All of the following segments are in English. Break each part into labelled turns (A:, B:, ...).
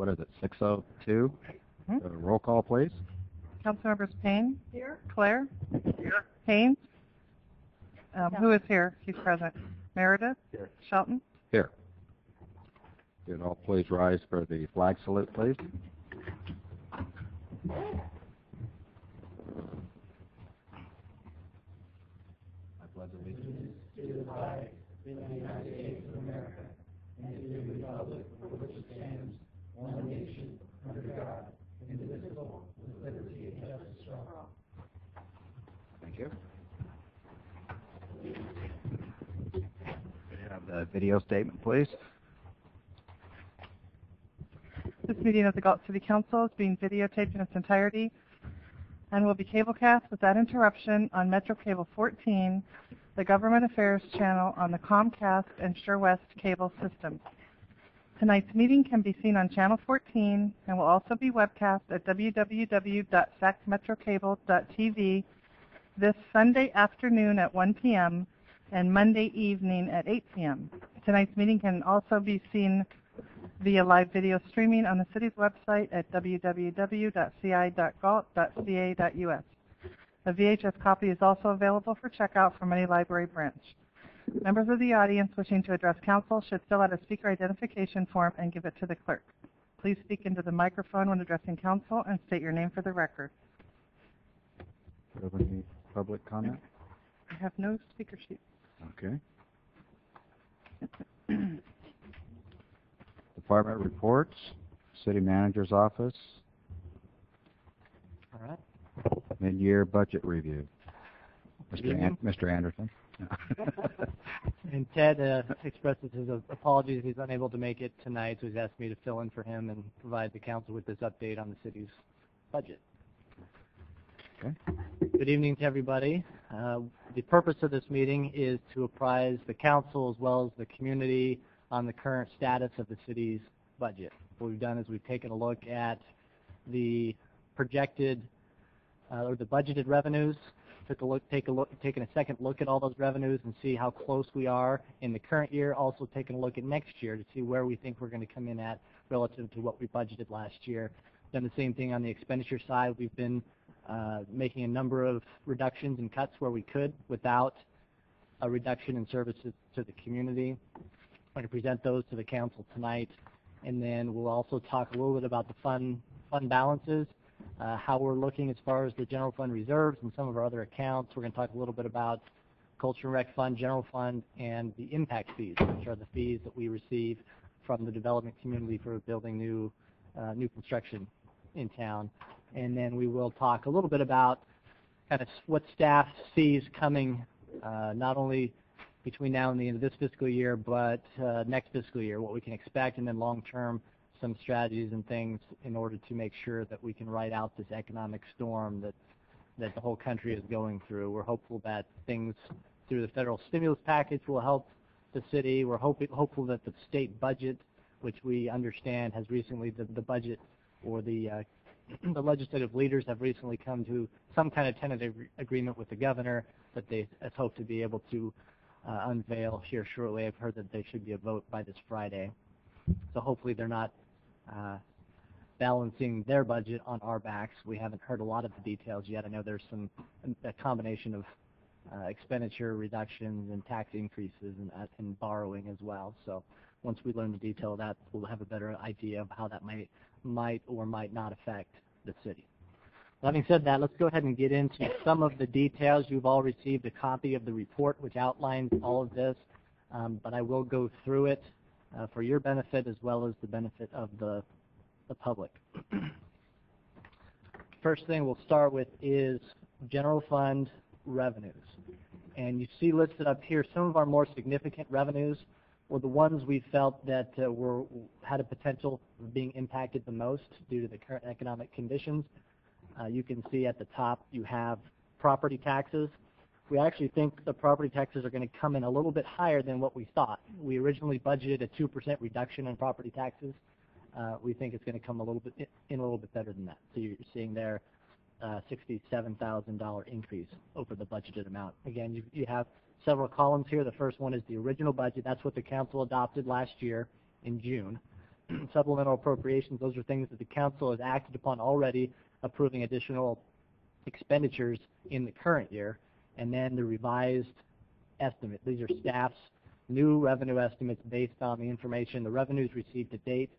A: what is it, 6:02?
B: Hmm?
A: Uh, Roll call, please.
B: Councilmembers Payne? Here. Claire? Here. Haynes? Um, Who is here? He's present. Meredith?
A: Here.
B: Shelton?
A: Here. Could all please rise for the flag salute, please? I pledge allegiance Thank you. We have the video statement, please.
B: This meeting of the Galt City Council is being videotaped in its entirety and will be cablecast without interruption on Metro Cable 14, the Government Affairs channel on the Comcast and SureWest cable systems. Tonight's meeting can be seen on Channel 14 and will also be webcast at www.sacmetrocable.tv this Sunday afternoon at 1 p.m. and Monday evening at 8 p.m. Tonight's meeting can also be seen via live video streaming on the city's website at www.ci.galt.ca.us. A VHS copy is also available for checkout from any library branch. Members of the audience wishing to address council should fill out a speaker identification form and give it to the clerk. Please speak into the microphone when addressing council and state your name for the record.
A: Do you have any public comment?
B: I have no speaker sheet.
A: Okay. Department reports, city manager's office,
C: All right.
A: mid-year budget review. Mr. An- Mr. Anderson?
C: And Ted uh, expresses his apologies he's unable to make it tonight, so he's asked me to fill in for him and provide the council with this update on the city's budget.
A: Okay.
C: Good evening to everybody. Uh, The purpose of this meeting is to apprise the council as well as the community on the current status of the city's budget. What we've done is we've taken a look at the projected, uh, or the budgeted revenues, took a look, take a look, taken a second look at all those revenues and see how close we are in the current year, also taking a look at next year to see where we think we're going to come in at relative to what we budgeted last year. Done the same thing on the expenditure side. We've been uh, making a number of reductions and cuts where we could without a reduction in services to the community. I'm going to present those to the council tonight, and then we'll also talk a little bit about the fund fund balances, uh, how we're looking as far as the general fund reserves and some of our other accounts. We're going to talk a little bit about Culture and Rec Fund, General Fund, and the impact fees, which are the fees that we receive from the development community for building new uh, new construction in town. And then we will talk a little bit about kind of what staff sees coming, uh, not only between now and the end of this fiscal year, but uh, next fiscal year, what we can expect, and then long-term, some strategies and things in order to make sure that we can ride out this economic storm that that the whole country is going through. We're hopeful that things through the federal stimulus package will help the city. We're hoping hopeful that the state budget, which we understand has recently the, the budget or the uh, the legislative leaders have recently come to some kind of tentative agreement with the governor that they hope to be able to uh, unveil here shortly. I've heard that there should be a vote by this Friday. So hopefully they're not balancing their budget on our backs. We haven't heard a lot of the details yet. I know there's some a combination of uh, expenditure reductions and tax increases and, uh, and borrowing as well. So once we learn the detail of that, we'll have a better idea of how that might might or might not affect the city. Having said that, let's go ahead and get into some of the details. You've all received a copy of the report which outlines all of this, um, but I will go through it uh, for your benefit as well as the benefit of the, the public. First thing we'll start with is general fund revenues. And you see listed up here some of our more significant revenues were the ones we felt that uh, were had a potential of being impacted the most due to the current economic conditions. Uh, you can see at the top you have property taxes. We actually think the property taxes are going to come in a little bit higher than what we thought. We originally budgeted a 2% reduction in property taxes. Uh, we think it's going to come a little bit in, a little bit better than that. So you're seeing there uh, $67,000 increase over the budgeted amount. Again, you, you have several columns here. The first one is the original budget. That's what the council adopted last year in June. supplemental appropriations, those are things that the council has acted upon already, approving additional expenditures in the current year. And then the revised estimate, these are staff's new revenue estimates based on the information, the revenues received to date,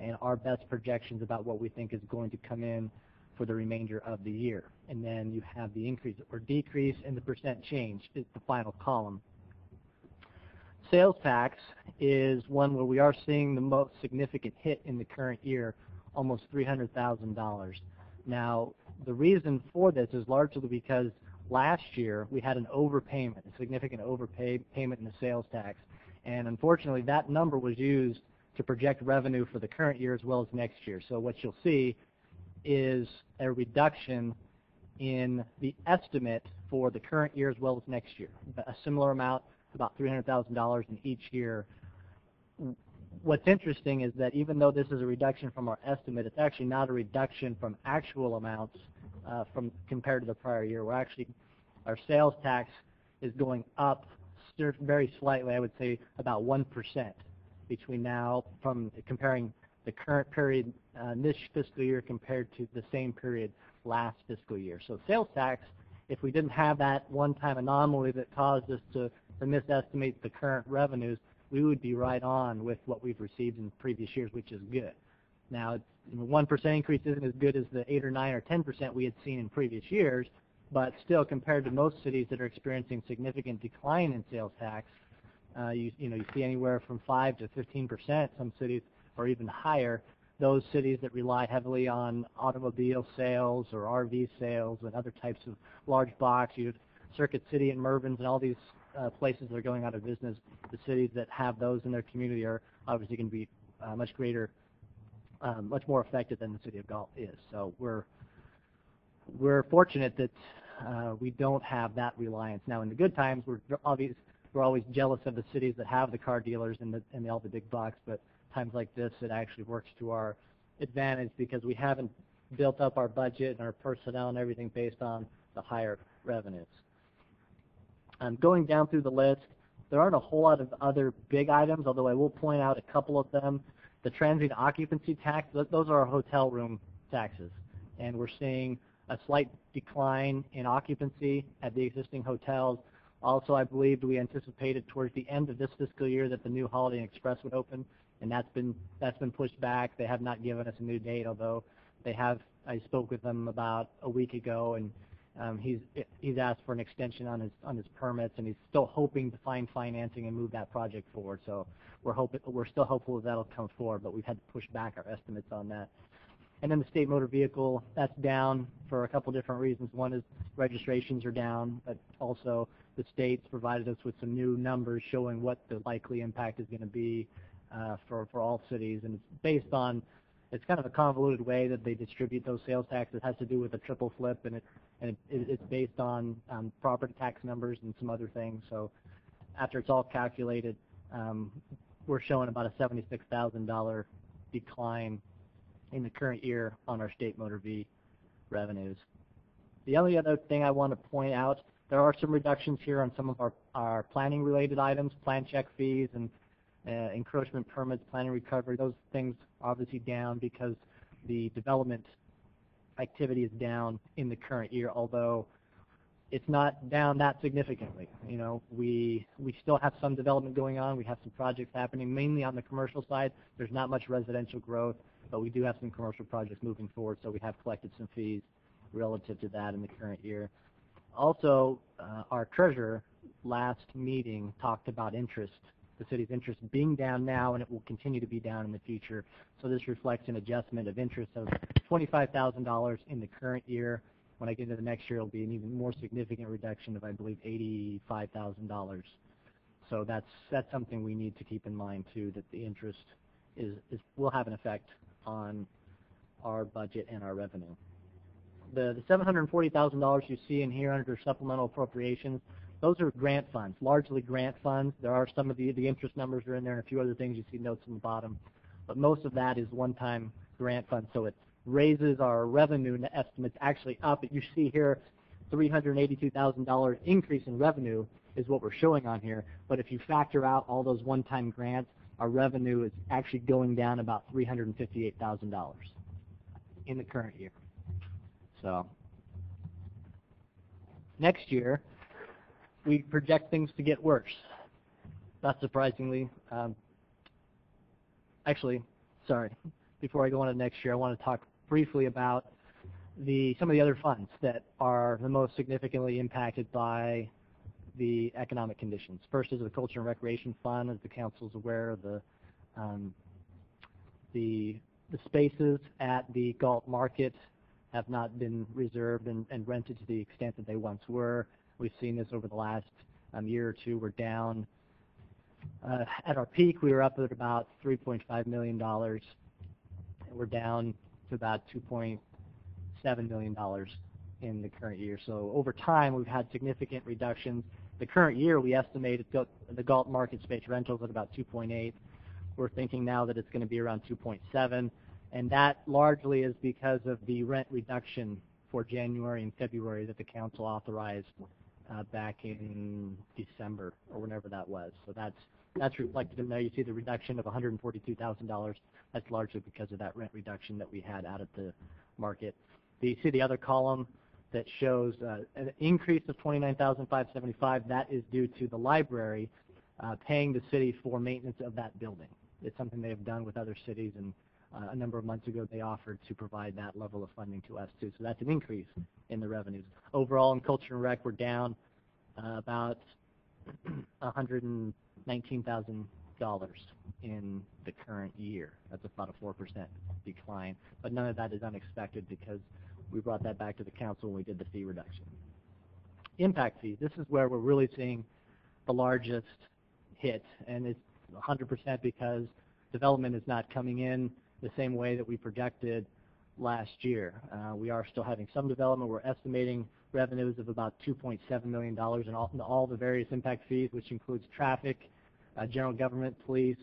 C: and our best projections about what we think is going to come in for the remainder of the year. And then you have the increase or decrease in the percent change is the final column. Sales tax is one where we are seeing the most significant hit in the current year, almost $300,000. Now, the reason for this is largely because last year we had an overpayment, a significant overpayment in the sales tax. And unfortunately, that number was used to project revenue for the current year as well as next year. So what you'll see is a reduction in the estimate for the current year as well as next year. A similar amount, about $300,000 in each year. What's interesting is that even though this is a reduction from our estimate, it's actually not a reduction from actual amounts from compared to the prior year. We're actually, our sales tax is going up very slightly, I would say about 1% between now from comparing the current period uh, this fiscal year compared to the same period last fiscal year. So sales tax, if we didn't have that one-time anomaly that caused us to, to misestimate the current revenues, we would be right on with what we've received in previous years, which is good. Now, know, 1% increase isn't as good as the 8 or 9 or 10% we had seen in previous years, but still compared to most cities that are experiencing significant decline in sales tax, uh, you, you know, you see anywhere from 5 to 15%, some cities, or even higher, those cities that rely heavily on automobile sales or RV sales and other types of large box, you Circuit City and Mervyn's and all these uh, places that are going out of business, the cities that have those in their community are obviously going to be uh, much greater, um, much more affected than the city of Galt is. So we're we're fortunate that uh, we don't have that reliance. Now, in the good times, we're obvious we're always jealous of the cities that have the car dealers and the and all the big bucks. But times like this, it actually works to our advantage because we haven't built up our budget and our personnel and everything based on the higher revenues. Um, going down through the list, there aren't a whole lot of other big items, although I will point out a couple of them. The transient occupancy tax, th- those are hotel room taxes. And we're seeing a slight decline in occupancy at the existing hotels. Also, I believe we anticipated towards the end of this fiscal year that the new Holiday Inn Express would open, and that's been that's been pushed back. They have not given us a new date, although they have. I spoke with them about a week ago, and um, he's he's asked for an extension on his on his permits, and he's still hoping to find financing and move that project forward. So we're hoping we're still hopeful that that'll come forward, but we've had to push back our estimates on that. And then the state motor vehicle, that's down for a couple different reasons. One is registrations are down, but also the state's provided us with some new numbers showing what the likely impact is going to be uh, for for all cities, and it's based on it's kind of a convoluted way that they distribute those sales taxes. It has to do with a triple flip, and it and it, it's based on um, property tax numbers and some other things. So after it's all calculated, um, we're showing about a seventy-six thousand dollar decline in the current year on our state motor V revenues. The only other thing I want to point out, there are some reductions here on some of our, our planning related items, plan check fees and encroachment permits, planning recovery, those things obviously down because the development activity is down in the current year, although it's not down that significantly. You know, we we still have some development going on. We have some projects happening, mainly on the commercial side. There's not much residential growth, but we do have some commercial projects moving forward, so we have collected some fees relative to that in the current year. Also, uh, our treasurer last meeting talked about interest, the city's interest being down now, and it will continue to be down in the future. So this reflects an adjustment of interest of $25,000 in the current year. When I get into the next year, it'll be an even more significant reduction of, I believe, $85,000. So that's that's something we need to keep in mind too, that the interest is, is will have an effect on our budget and our revenue. The, the $740,000 you see in here under supplemental appropriations, those are grant funds, largely grant funds. There are some of the, the interest numbers are in there and a few other things you see notes in the bottom. But most of that is one-time grant funds, so it raises our revenue estimates actually up. You see here $382,000 increase in revenue is what we're showing on here. But if you factor out all those one-time grants, our revenue is actually going down about $358,000 in the current year. So next year, we project things to get worse. Not surprisingly. Um, actually, sorry. Before I go on to next year, I want to talk briefly about the some of the other funds that are the most significantly impacted by the economic conditions. First is the Culture and Recreation Fund, as the council is aware, the um, the the spaces at the Galt Market have not been reserved and, and rented to the extent that they once were. We've seen this over the last um, year or two. We're down. Uh, at our peak, we were up at about $3.5 million. And we're down to about $2.7 million in the current year. So over time, we've had significant reductions. The current year, we estimated the Galt market space rentals at about 2.8. We're thinking now that it's going to be around 2.7, and that largely is because of the rent reduction for January and February that the council authorized uh, back in December or whenever that was. So that's that's reflected in there. You see the reduction of $142,000. That's largely because of that rent reduction that we had out of the market. You see the other column that shows uh, an increase of 29,575. That is due to the library uh, paying the city for maintenance of that building. It's something they have done with other cities, and a number of months ago they offered to provide that level of funding to us too. So that's an increase in the revenues. Overall, in Culture and Rec, we're down uh, about $119,000 in the current year. That's about a 4% decline. But none of that is unexpected because we brought that back to the council when we did the fee reduction. Impact fees, this is where we're really seeing the largest hit, and it's 100% because development is not coming in the same way that we projected last year. Uh, we are still having some development. We're estimating revenues of about $2.7 million in all, the various impact fees, which includes traffic, uh, general government, police,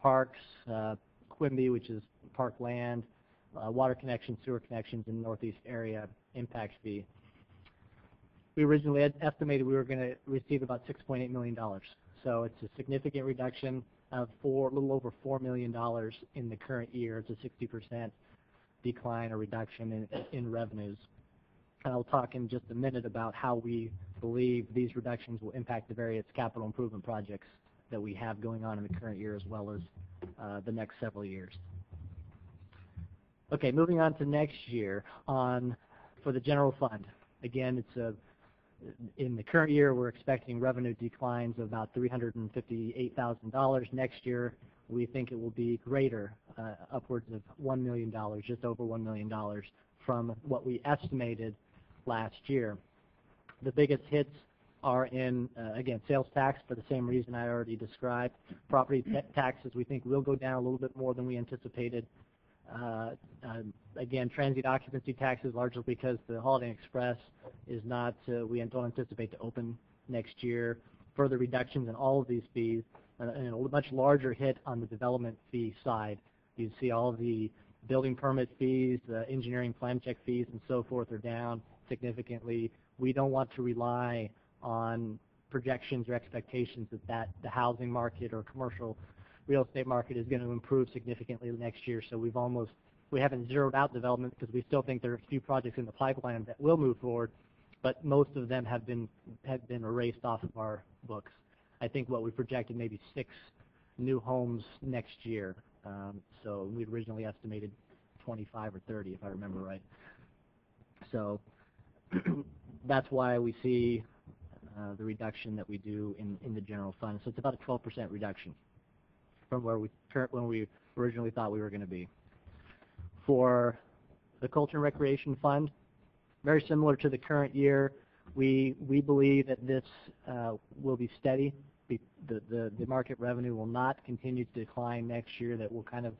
C: parks, uh, Quimby, which is park land, water connections, sewer connections in the northeast area impact fee. We originally had estimated we were going to receive about $6.8 million. So it's a significant reduction of four, a little over $4 million in the current year. It's a 60% decline or reduction in, in revenues. And I'll talk in just a minute about how we believe these reductions will impact the various capital improvement projects that we have going on in the current year as well as uh, the next several years. Okay, moving on to next year on for the general fund. Again, it's a in the current year, we're expecting revenue declines of about $358,000. Next year, we think it will be greater, uh, upwards of $1 million, just over $1 million from what we estimated last year. The biggest hits are in, uh, again, sales tax for the same reason I already described. Property taxes we think will go down a little bit more than we anticipated. Uh, um, again, transient occupancy taxes largely because the Holiday Express is not, uh, we don't anticipate to open next year. Further reductions in all of these fees, and a much larger hit on the development fee side. You see all the building permit fees, the engineering plan check fees, and so forth are down significantly. We don't want to rely on projections or expectations that the housing market or commercial real estate market is going to improve significantly next year. So we've almost we haven't zeroed out development because we still think there are a few projects in the pipeline that will move forward, but most of them have been have been erased off of our books. I think what we projected maybe six new homes next year. Um, so we originally estimated 25 or 30, if I remember right. So that's why we see uh, the reduction that we do in, in the general fund. So it's about a 12% reduction from where we when we originally thought we were going to be. For the Culture and Recreation Fund, very similar to the current year, we we believe that this uh, will be steady. The, the the market revenue will not continue to decline next year. That will kind of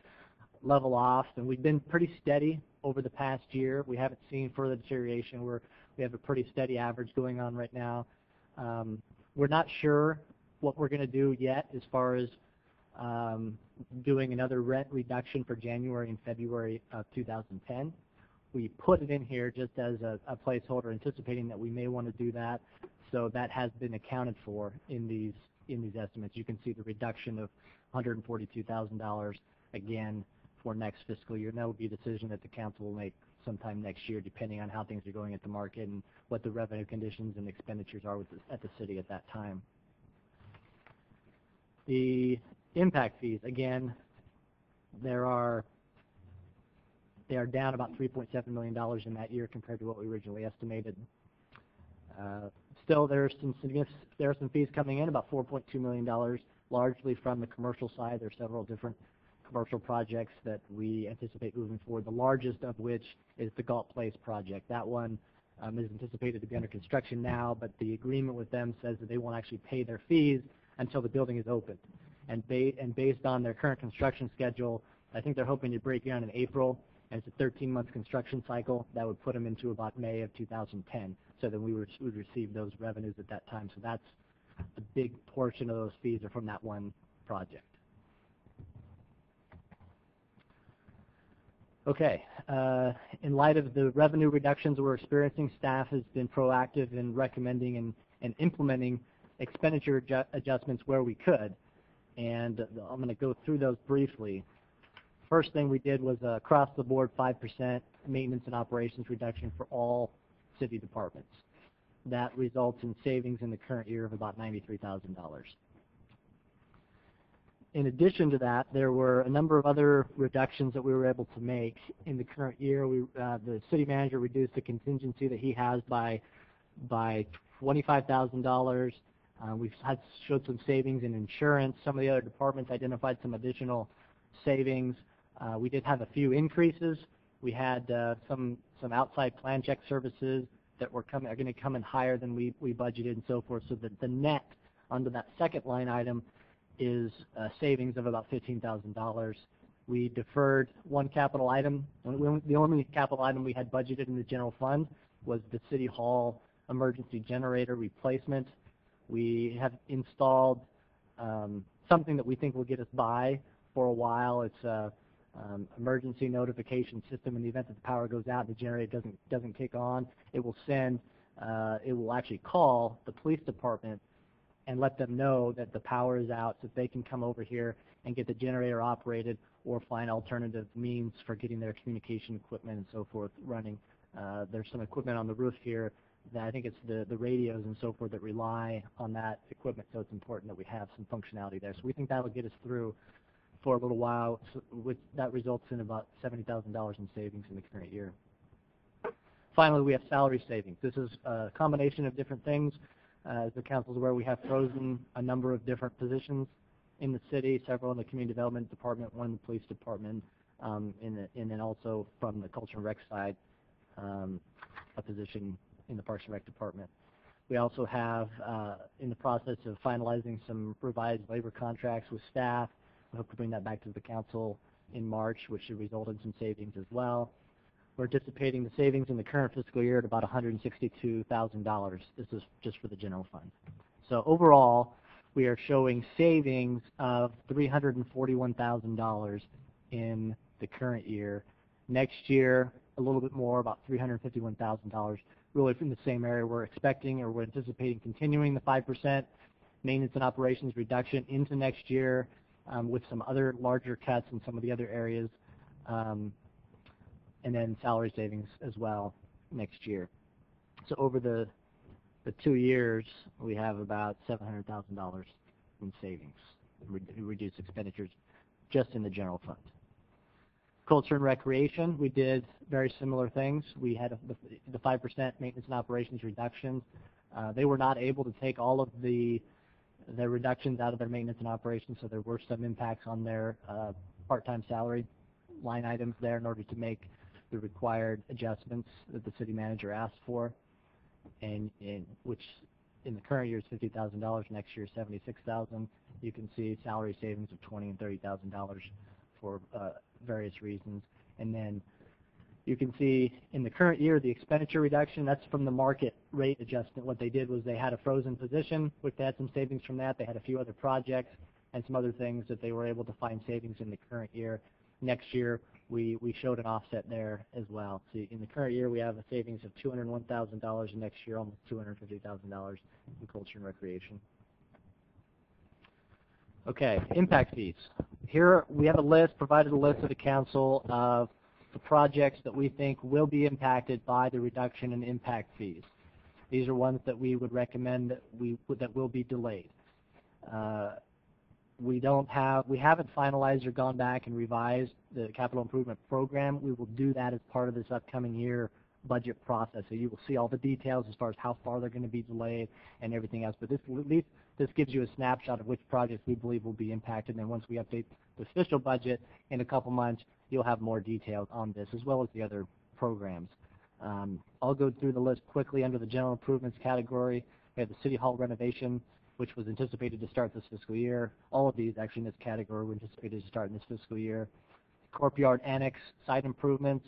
C: level off, and we've been pretty steady over the past year. We haven't seen further deterioration. We're we have a pretty steady average going on right now. Um, we're not sure what we're going to do yet as far as um, doing another rent reduction for January and February of 2010. We put it in here just as a, a placeholder, anticipating that we may want to do that. So that has been accounted for in these in these estimates. You can see the reduction of $142,000 again for next fiscal year. And that will be a decision that the council will make sometime next year, depending on how things are going at the market and what the revenue conditions and expenditures are with the, at the city at that time. The impact fees, again, there are they are down about $3.7 million in that year compared to what we originally estimated. Uh, still, there are some there are some fees coming in, about $4.2 million, largely from the commercial side. There are several different commercial projects that we anticipate moving forward, the largest of which is the Galt Place project. That one um, is anticipated to be under construction now, but the agreement with them says that they won't actually pay their fees until the building is opened. And, ba and based on their current construction schedule, I think they're hoping to break ground in April, and it's a 13-month construction cycle. That would put them into about May of 2010. So then we would, would receive those revenues at that time. So that's a big portion of those fees are from that one project. Okay. Uh, in light of the revenue reductions we're experiencing, staff has been proactive in recommending and, and implementing expenditure adju adjustments where we could. And uh, I'm going to go through those briefly. First thing we did was uh, across the board 5% maintenance and operations reduction for all city departments. That results in savings in the current year of about $93,000. In addition to that, there were a number of other reductions that we were able to make in the current year. We, uh, the city manager reduced the contingency that he has by by $25,000. Uh, we've had showed some savings in insurance. Some of the other departments identified some additional savings. Uh, we did have a few increases. We had uh, some some outside plan check services that were coming are going to come in higher than we we budgeted and so forth. So that the net under that second line item is savings of about $15,000. We deferred one capital item. The only capital item we had budgeted in the general fund was the City Hall emergency generator replacement. We have installed um, something that we think will get us by for a while. It's a um, emergency notification system in the event that the power goes out and the generator doesn't doesn't kick on. It will send, uh, it will actually call the police department and let them know that the power is out so that they can come over here and get the generator operated or find alternative means for getting their communication equipment and so forth running. Uh, there's some equipment on the roof here I think it's the, the radios and so forth that rely on that equipment, so it's important that we have some functionality there. So we think that'll get us through for a little while, so which that results in about $70,000 in savings in the current year. Finally, we have salary savings. This is a combination of different things. Uh, as the council is aware, we have frozen a number of different positions in the city, several in the community development department, one in the police department, um, and, the, and then also from the culture and rec side, um, a position in the parks and rec department. We also have uh, in the process of finalizing some revised labor contracts with staff. We hope to bring that back to the council in March, which should result in some savings as well. We're anticipating the savings in the current fiscal year at about $162,000. This is just for the general fund. So overall, we are showing savings of $341,000 in the current year. Next year, a little bit more, about $351,000, really from the same area. We're expecting or we're anticipating continuing the 5% maintenance and operations reduction into next year um, with some other larger cuts in some of the other areas. Um, and then salary savings as well next year. So over the the two years, we have about $700,000 in savings, re reduced expenditures just in the general fund. Culture and recreation, we did very similar things. We had the 5% maintenance and operations reductions. Uh, they were not able to take all of the the reductions out of their maintenance and operations, so there were some impacts on their uh, part-time salary line items there in order to make the required adjustments that the city manager asked for, and, and which in the current year is $50,000, next year 76000 You can see salary savings of 20 and $30,000 for uh, various reasons. And then you can see in the current year the expenditure reduction, that's from the market rate adjustment. What they did was they had a frozen position, which they had some savings from that. They had a few other projects and some other things that they were able to find savings in the current year. Next year, we, we showed an offset there as well. So in the current year, we have a savings of $201,000, and next year almost $250,000 in culture and recreation. Okay, impact fees. Here, we have a list, provided a list to the council of the projects that we think will be impacted by the reduction in impact fees. These are ones that we would recommend that we, that will be delayed. Uh, we don't have, we haven't finalized or gone back and revised the capital improvement program. We will do that as part of this upcoming year budget process. So you will see all the details as far as how far they're going to be delayed and everything else. But this, at least this gives you a snapshot of which projects we believe will be impacted. And then once we update the official budget in a couple months, you'll have more details on this as well as the other programs. Um, I'll go through the list quickly under the general improvements category. We have the City Hall renovation, which was anticipated to start this fiscal year. All of these actually in this category were anticipated to start in this fiscal year. Courtyard Annex site improvements,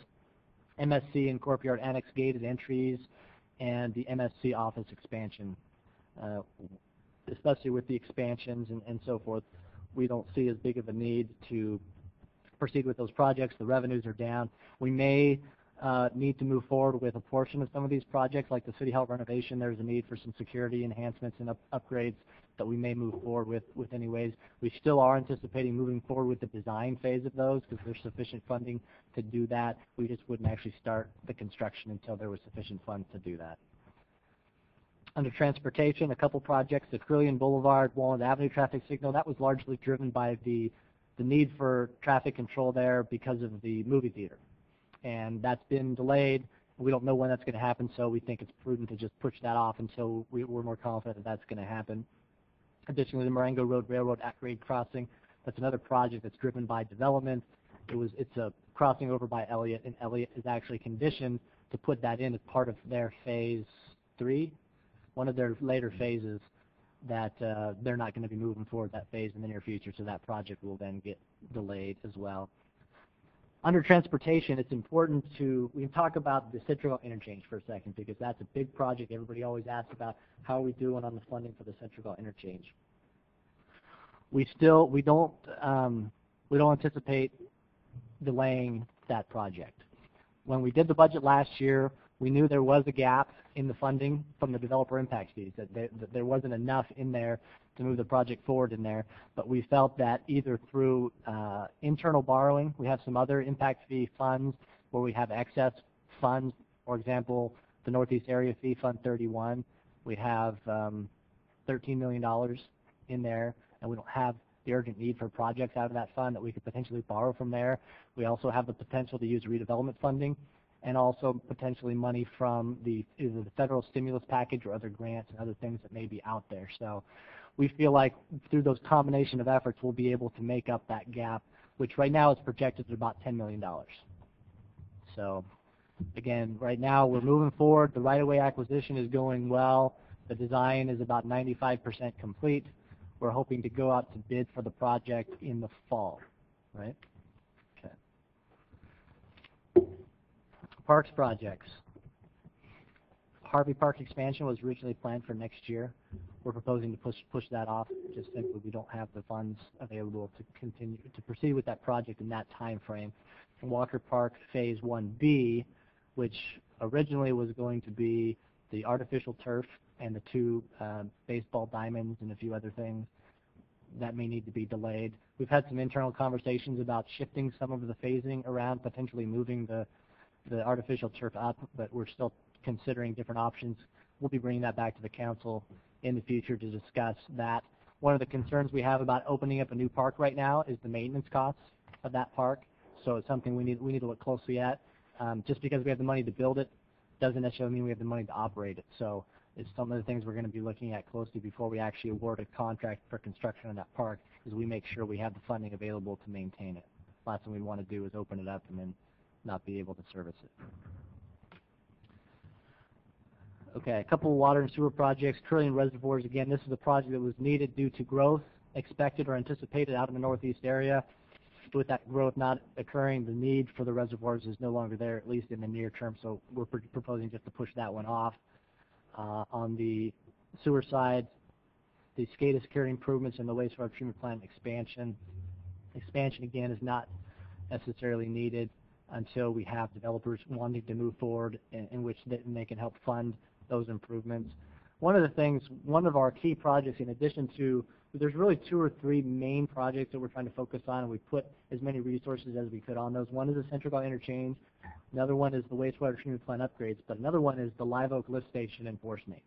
C: MSC and Courtyard Annex gated entries, and the MSC office expansion. Uh, especially with the expansions and, and so forth, we don't see as big of a need to proceed with those projects. The revenues are down. We may uh, need to move forward with a portion of some of these projects, like the City Hall renovation. There's a need for some security enhancements and up upgrades that we may move forward with, with anyways. We still are anticipating moving forward with the design phase of those because there's sufficient funding to do that. We just wouldn't actually start the construction until there was sufficient funds to do that. Under transportation, a couple projects, the Carillion Boulevard, Walnut Avenue traffic signal, that was largely driven by the, the need for traffic control there because of the movie theater. And that's been delayed. We don't know when that's going to happen, so we think it's prudent to just push that off until we, we're more confident that that's going to happen. Additionally, the Marengo Road Railroad at grade crossing, that's another project that's driven by development. It was, it's a crossing over by Elliott, and Elliott is actually conditioned to put that in as part of their phase three, one of their later phases that uh, they're not going to be moving forward that phase in the near future, so that project will then get delayed as well. Under transportation, it's important to, we can talk about the Central interchange for a second because that's a big project. Everybody always asks about how are we doing on the funding for the Central interchange. We still, we don't, um, we don't anticipate delaying that project. When we did the budget last year, we knew there was a gap in the funding from the developer impact fees, that there, that there wasn't enough in there to move the project forward in there, but we felt that either through uh, internal borrowing, we have some other impact fee funds where we have excess funds, for example, the Northeast Area Fee Fund 31, we have um, $13 million in there, and we don't have the urgent need for projects out of that fund that we could potentially borrow from there. We also have the potential to use redevelopment funding and also potentially money from the either the federal stimulus package or other grants and other things that may be out there. So we feel like through those combination of efforts, we'll be able to make up that gap, which right now is projected at about $10 million. So again, right now we're moving forward. The right-of-way acquisition is going well. The design is about 95% complete. We're hoping to go out to bid for the project in the fall, right? Okay. Parks projects. Harvey Park expansion was originally planned for next year. We're proposing to push push that off. Just simply we don't have the funds available to continue to proceed with that project in that time frame. Walker Park Phase 1B, which originally was going to be the artificial turf and the two uh, baseball diamonds and a few other things, that may need to be delayed. We've had some internal conversations about shifting some of the phasing around, potentially moving the the artificial turf up, but we're still considering different options. We'll be bringing that back to the council in the future to discuss that. One of the concerns we have about opening up a new park right now is the maintenance costs of that park. So it's something we need we need to look closely at. Um, just because we have the money to build it doesn't necessarily mean we have the money to operate it. So it's some of the things we're going to be looking at closely before we actually award a contract for construction on that park is we make sure we have the funding available to maintain it. Last thing we want to do is open it up and then not be able to service it. Okay, a couple of water and sewer projects. Carillion Reservoirs, again, this is a project that was needed due to growth expected or anticipated out in the northeast area. With that growth not occurring, the need for the reservoirs is no longer there, at least in the near term, so we're pr proposing just to push that one off. Uh, on the sewer side, the SCADA security improvements and the wastewater treatment plant expansion. Expansion, again, is not necessarily needed until we have developers wanting to move forward in, in which they, they can help fund those improvements. One of the things, one of our key projects, in addition to, there's really two or three main projects that we're trying to focus on, and we put as many resources as we could on those. One is the Central Interchange, another one is the wastewater treatment plant upgrades, but another one is the Live Oak Lift Station and Force Main.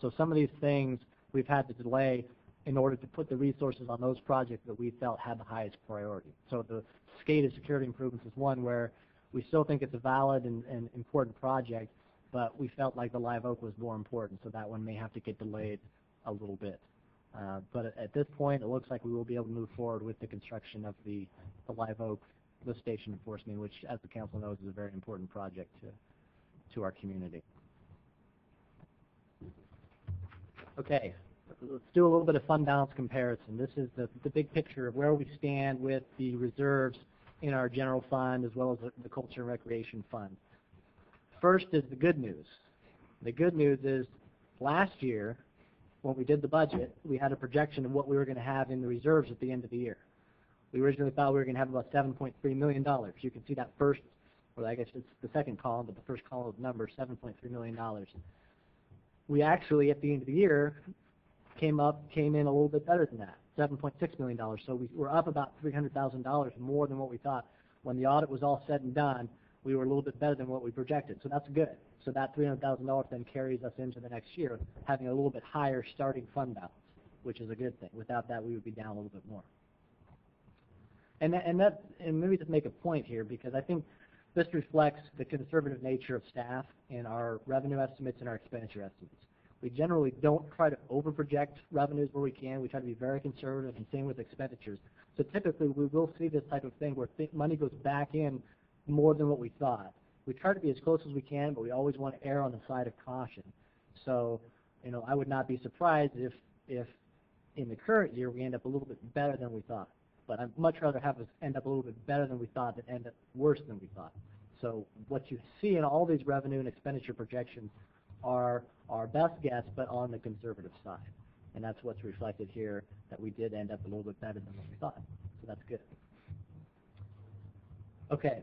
C: So some of these things we've had to delay in order to put the resources on those projects that we felt had the highest priority. So the SCADA security improvements is one where we still think it's a valid and, and important project, but we felt like the Live Oak was more important, so that one may have to get delayed a little bit. Uh, but at, this point, it looks like we will be able to move forward with the construction of the, the Live Oak lift station and force main, which, as the council knows, is a very important project to, to our community. Okay, let's do a little bit of fund balance comparison. This is the, the big picture of where we stand with the reserves in our general fund as well as the, the culture and recreation fund. First is the good news. The good news is last year, when we did the budget, we had a projection of what we were going to have in the reserves at the end of the year. We originally thought we were going to have about $7.3 million. You can see that first, or I guess it's the second column, but the first column of numbers, $7.3 million. We actually, at the end of the year, came up, came in a little bit better than that, $7.6 million. So we were up about $300,000 more than what we thought. When the audit was all said and done, we were a little bit better than what we projected. So that's good. So that $300,000 then carries us into the next year, having a little bit higher starting fund balance, which is a good thing. Without that, we would be down a little bit more. And that, and that, and maybe just make a point here because I think this reflects the conservative nature of staff in our revenue estimates and our expenditure estimates. We generally don't try to overproject revenues where we can. We try to be very conservative, and same with expenditures. So typically, we will see this type of thing where th money goes back in more than what we thought. We try to be as close as we can, but we always want to err on the side of caution. So, you know, I would not be surprised if, if in the current year we end up a little bit better than we thought. But I'd much rather have us end up a little bit better than we thought than end up worse than we thought. So what you see in all these revenue and expenditure projections are our best guess, but on the conservative side. And that's what's reflected here, that we did end up a little bit better than what we thought. So that's good. Okay,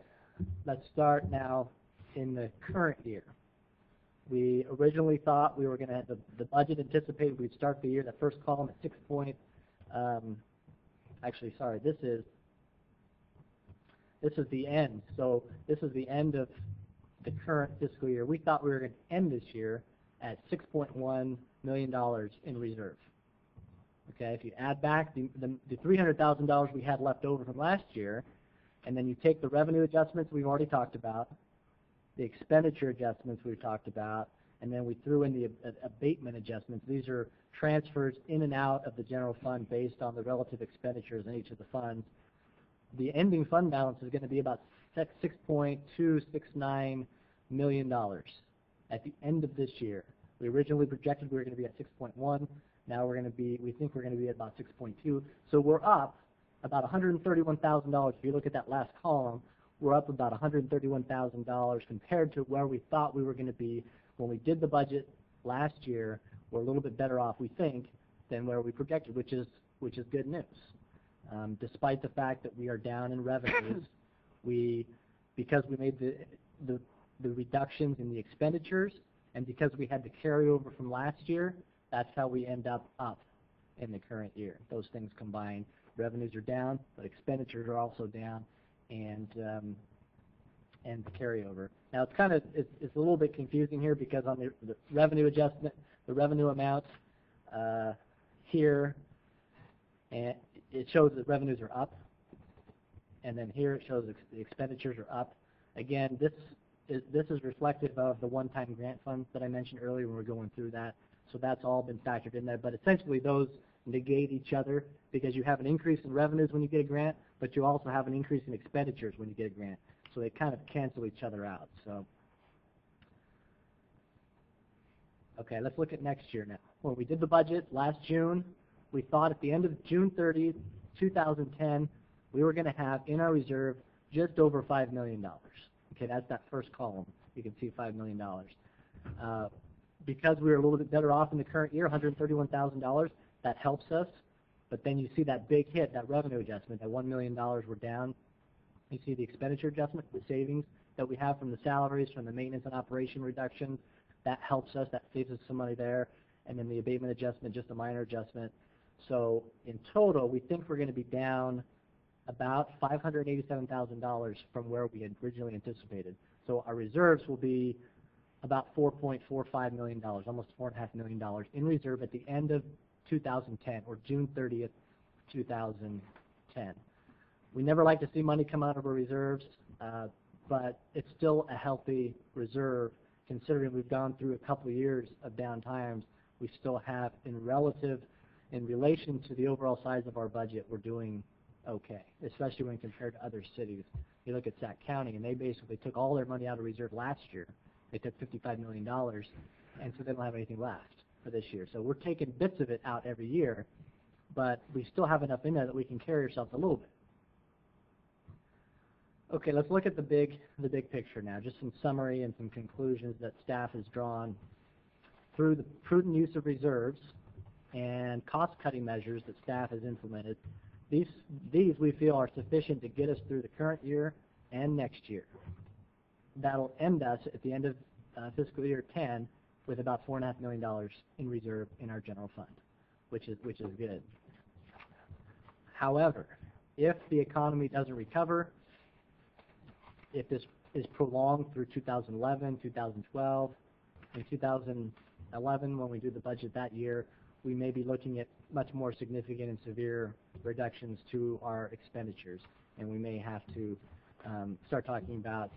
C: let's start now in the current year. We originally thought we were going to have the, the budget anticipated we'd start the year, the first column at six point, um, actually, sorry, this is, this is the end. So this is the end of the current fiscal year. We thought we were going to end this year at $6.1 million in reserve. Okay, if you add back the, the, the $300,000 we had left over from last year, and then you take the revenue adjustments we've already talked about, the expenditure adjustments we've talked about, and then we threw in the abatement adjustments. These are transfers in and out of the general fund based on the relative expenditures in each of the funds. The ending fund balance is going to be about $6.269 million at the end of this year. We originally projected we were going to be at 6.1. Now we're going to be, we think we're going to be at about 6.2. So we're up about $131,000. If you look at that last column, we're up about $131,000 compared to where we thought we were going to be when we did the budget last year. We're a little bit better off, we think, than where we projected, which is which is good news. Um, despite the fact that we are down in revenues, we because we made the, the the reductions in the expenditures, and because we had the carryover from last year, that's how we end up up in the current year. Those things combined, revenues are down, but expenditures are also down, and um, and the carryover. Now it's kind of it's, it's a little bit confusing here because on the, the revenue adjustment, the revenue amounts uh, here, and it shows that revenues are up, and then here it shows ex the expenditures are up. Again, this is, this is reflective of the one-time grant funds that I mentioned earlier when we are going through that. So that's all been factored in there. But essentially, those negate each other because you have an increase in revenues when you get a grant, but you also have an increase in expenditures when you get a grant. So they kind of cancel each other out. So, okay, let's look at next year now. When we did the budget last June, we thought at the end of June 30, 2010, we were going to have in our reserve just over $5 million. Okay, that's that first column. You can see $5 million. Uh, because we were a little bit better off in the current year, $131,000, that helps us. But then you see that big hit, that revenue adjustment, that $1 million we're down. You see the expenditure adjustment, the savings that we have from the salaries, from the maintenance and operation reduction. That helps us. That saves us some money there. And then the abatement adjustment, just a minor adjustment. So in total, we think we're going to be down about $587,000 from where we had originally anticipated. So our reserves will be about $4.45 million, almost $4.5 million in reserve at the end of 2010 or June 30th, 2010. We never like to see money come out of our reserves, uh, but it's still a healthy reserve considering we've gone through a couple of years of down times. We still have, in relative, in relation to the overall size of our budget, we're doing okay, especially when compared to other cities. You look at Sac County, and they basically took all their money out of reserve last year. They took $55 million, and so they don't have anything left for this year. So we're taking bits of it out every year, but we still have enough in there that we can carry ourselves a little bit. Okay, let's look at the big, the big picture now, just some summary and some conclusions that staff has drawn through the prudent use of reserves and cost-cutting measures that staff has implemented. These, these we feel are sufficient to get us through the current year and next year. That'll end us at the end of uh, fiscal year 10 with about $4.5 million in reserve in our general fund, which is, which is good. However, if the economy doesn't recover, if this is prolonged through 2011, 2012, in 2011, when we do the budget that year, we may be looking at much more significant and severe reductions to our expenditures, and we may have to um, start talking about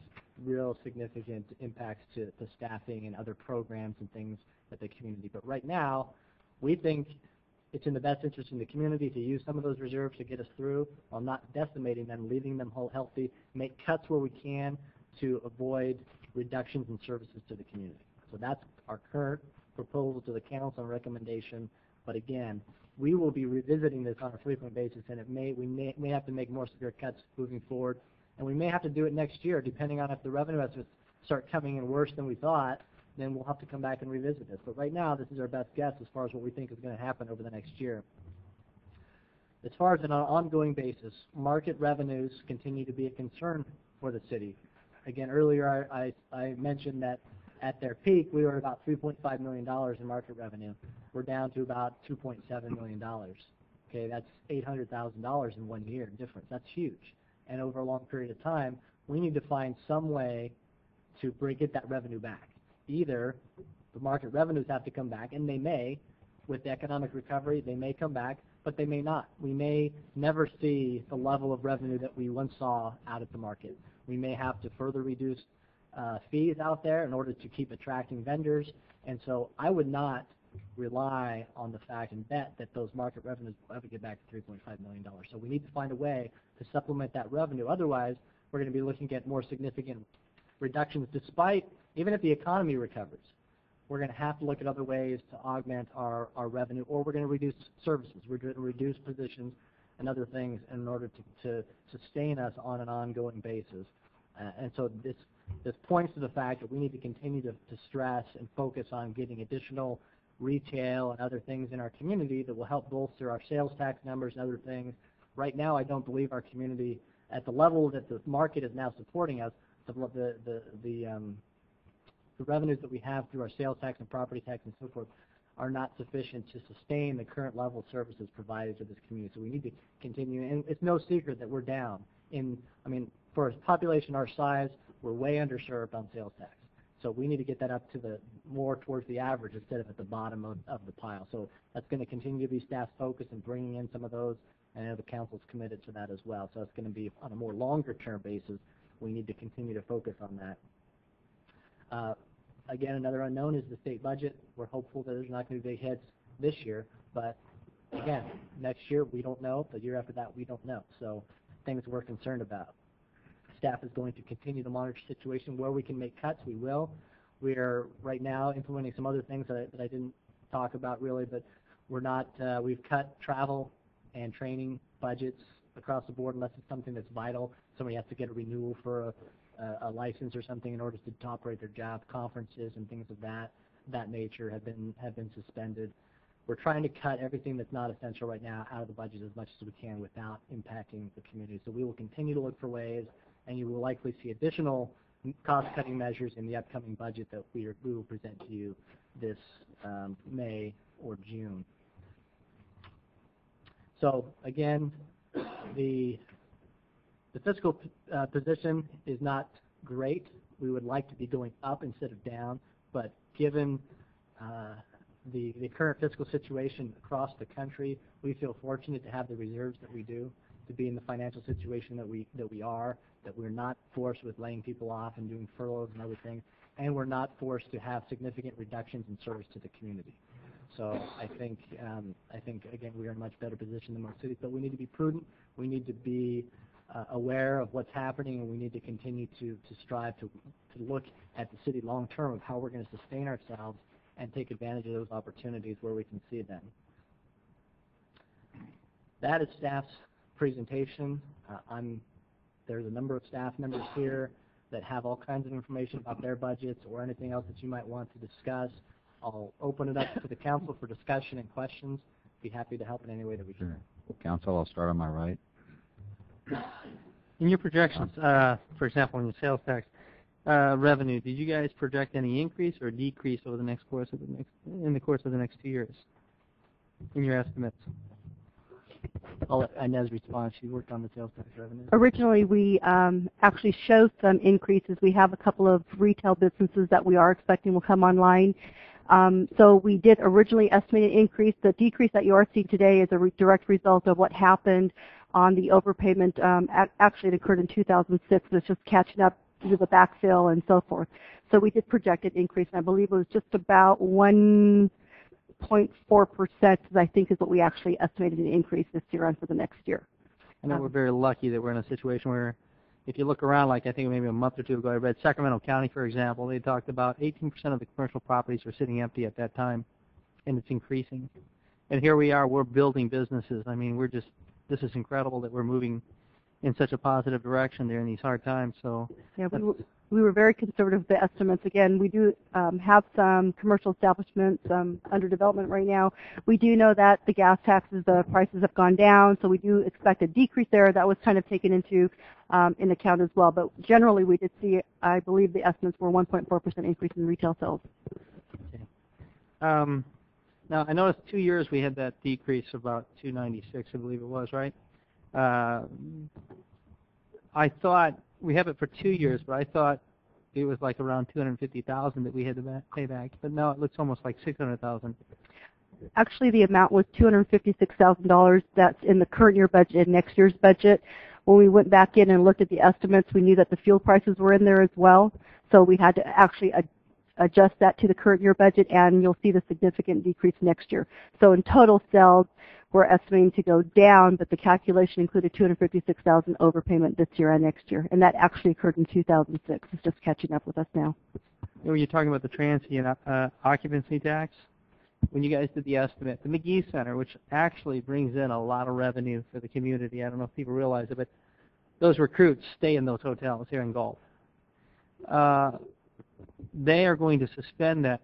C: real significant impacts to, to staffing and other programs and things at the community. But right now, we think it's in the best interest in the community to use some of those reserves to get us through while not decimating them, leaving them whole healthy, make cuts where we can to avoid reductions in services to the community. So that's our current proposal to the council and recommendation. But again, we will be revisiting this on a frequent basis, and it may we may, may have to make more severe cuts moving forward, and we may have to do it next year, depending on if the revenue estimates start coming in worse than we thought. Then we'll have to come back and revisit this. But right now, this is our best guess as far as what we think is going to happen over the next year. As far as on an ongoing basis, market revenues continue to be a concern for the city. Again, earlier I, I, I mentioned that at their peak, we were about $3.5 million in market revenue. We're down to about $2.7 million. Okay, that's $800,000 in one year difference. That's huge. And over a long period of time, we need to find some way to bring get that revenue back. Either the market revenues have to come back, and they may, with the economic recovery, they may come back, but they may not. We may never see the level of revenue that we once saw out of the market. We may have to further reduce uh, fees out there in order to keep attracting vendors. And so I would not rely on the fact and bet that those market revenues will ever get back to $3.5 million. So we need to find a way to supplement that revenue. Otherwise, we're going to be looking at more significant reductions despite, even if the economy recovers. We're going to have to look at other ways to augment our, our revenue, or we're going to reduce services. We're going to reduce positions and other things in order to, to sustain us on an ongoing basis. Uh, and so this this points to the fact that we need to continue to, to stress and focus on getting additional retail and other things in our community that will help bolster our sales tax numbers and other things. Right now, I don't believe our community, at the level that the market is now supporting us, the the the, um, the revenues that we have through our sales tax and property tax and so forth are not sufficient to sustain the current level of services provided to this community. So we need to continue, and it's no secret that we're down in, I mean, for a population our size, we're way underserved on sales tax. So we need to get that up to the more towards the average instead of at the bottom of, of the pile. So that's going to continue to be staff focus and bringing in some of those. And I know the council's committed to that as well. So it's going to be on a more longer term basis. We need to continue to focus on that. Uh, again, another unknown is the state budget. We're hopeful that there's not going to be big hits this year, but again, next year we don't know. The year after that we don't know. So things we're concerned about. Staff is going to continue to monitor the situation. Where we can make cuts, we will. We are right now implementing some other things that I, that I didn't talk about really, but we're not, uh, we've cut travel and training budgets across the board unless it's something that's vital. Somebody has to get a renewal for a, a, license or something in order to, to operate their job. Conferences and things of that that nature have been have been suspended. We're trying to cut everything that's not essential right now out of the budget as much as we can without impacting the community. So we will continue to look for ways and you will likely see additional cost-cutting measures in the upcoming budget that we, are, we will present to you this um, May or June. So again, the the fiscal uh, position is not great. We would like to be going up instead of down, but given uh, the the current fiscal situation across the country, we feel fortunate to have the reserves that we do, to be in the financial situation that we that we are, that we're not forced with laying people off and doing furloughs and other things, and we're not forced to have significant reductions in service to the community. So I think, um, I think again, we are in a much better position than most cities, but we need to be prudent. We need to be uh, aware of what's happening, and we need to continue to, to strive to, to look at the city long term of how we're going to sustain ourselves and take advantage of those opportunities where we can see them. That is staff's presentation. Uh, I'm, there's a number of staff members here that have all kinds of information about their budgets or anything else that you might want to discuss. I'll open it up to the council for discussion and questions. Be happy to help in any way that we can.
A: Sure. Council, I'll start on my right.
D: In your projections, uh, for example, in your sales tax uh, revenue, did you guys project any increase or decrease over the next course of the next in the course of the next two years in your estimates?
C: I'll let Inez respond. She worked on the sales tax revenue.
E: Originally, we um, actually showed some increases. We have a couple of retail businesses that we are expecting will come online. Um, so we did originally estimate an increase. The decrease that you are seeing today is a re- direct result of what happened on the overpayment. Um, ac- actually, it occurred in 2006. It's just catching up due to the backfill and so forth. So we did project an increase, and I believe it was just about 1.4 percent, I think, is what we actually estimated an increase this year and for the next year.
D: I know
E: Um,
D: we're very lucky that we're in a situation where, if you look around, like I think maybe a month or two ago, I read Sacramento County, for example, they talked about 18% of the commercial properties were sitting empty at that time, and it's increasing. And here we are, we're building businesses. I mean, we're just, this is incredible that we're moving in such a positive direction during these hard times. So
E: Yeah, we we were very conservative with the estimates. Again, we do um, have some commercial establishments um, under development right now. We do know that the gas taxes, the prices have gone down, so we do expect a decrease there. That was kind of taken into um, in account as well. But generally, we did see, I believe, the estimates were 1.4% increase in retail sales.
D: Um, now, I noticed two years we had that decrease about 296, I believe it was, right? Uh, I thought we have it for two years, but I thought it was like around 250,000 that we had to pay back. But now it looks almost like 600,000.
E: Actually, the amount was $256,000. That's in the current year budget and next year's budget. When we went back in and looked at the estimates, we knew that the fuel prices were in there as well. So we had to actually ad- adjust that to the current year budget, and you'll see the significant decrease next year. So in total sales, we're estimating to go down, but the calculation included 256,000 overpayment this year and next year, and that actually occurred in 2006. It's just catching up with us now.
D: When you're talking about the transient uh, occupancy tax, when you guys did the estimate, the McGee Center, which actually brings in a lot of revenue for the community, I don't know if people realize it, but those recruits stay in those hotels here in Galt. Uh, they are going to suspend that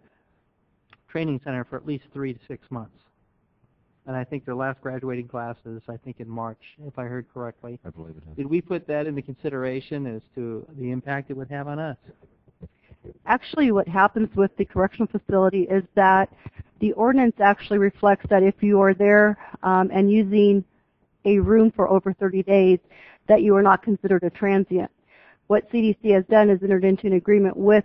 D: training center for at least three to six months. And I think their last graduating class is, I think, in March, if I heard correctly.
A: I believe it is.
D: Did we put that into consideration as to the impact it would have on us?
E: Actually, what happens with the correctional facility is that the ordinance actually reflects that if you are there um, and using a room for over 30 days, that you are not considered a transient. What CDC has done is entered into an agreement with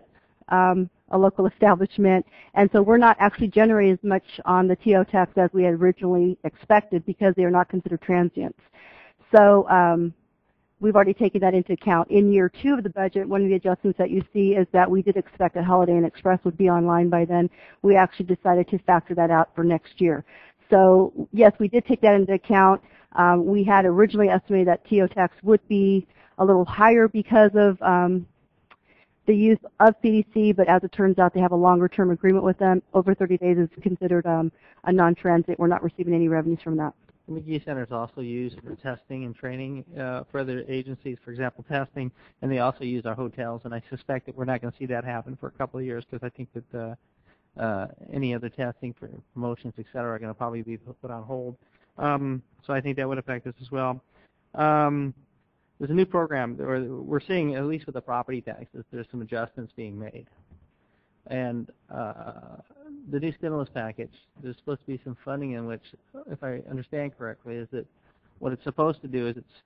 E: um, a local establishment, and so we're not actually generating as much on the TO tax as we had originally expected because they are not considered transients. So um, we've already taken that into account. In year two of the budget, one of the adjustments that you see is that we did expect that Holiday Inn Express would be online by then. We actually decided to factor that out for next year. So yes, we did take that into account. Um, we had originally estimated that TO tax would be a little higher because of um, the use of CDC, but as it turns out, they have a longer-term agreement with them. Over 30 days is considered um, a non-transit. We're not receiving any revenues from that.
D: The McGee Center is also used for testing and training uh, for other agencies, for example, testing, and they also use our hotels. And I suspect that we're not going to see that happen for a couple of years because I think that uh, uh, any other testing for promotions, et cetera, are going to probably be put on hold. Um, so I think that would affect us as well. Um, there's a new program, or we're seeing, at least with the property taxes, there's some adjustments being made. And uh, the new stimulus package, there's supposed to be some funding in which, if I understand correctly, is that what it's supposed to do is it's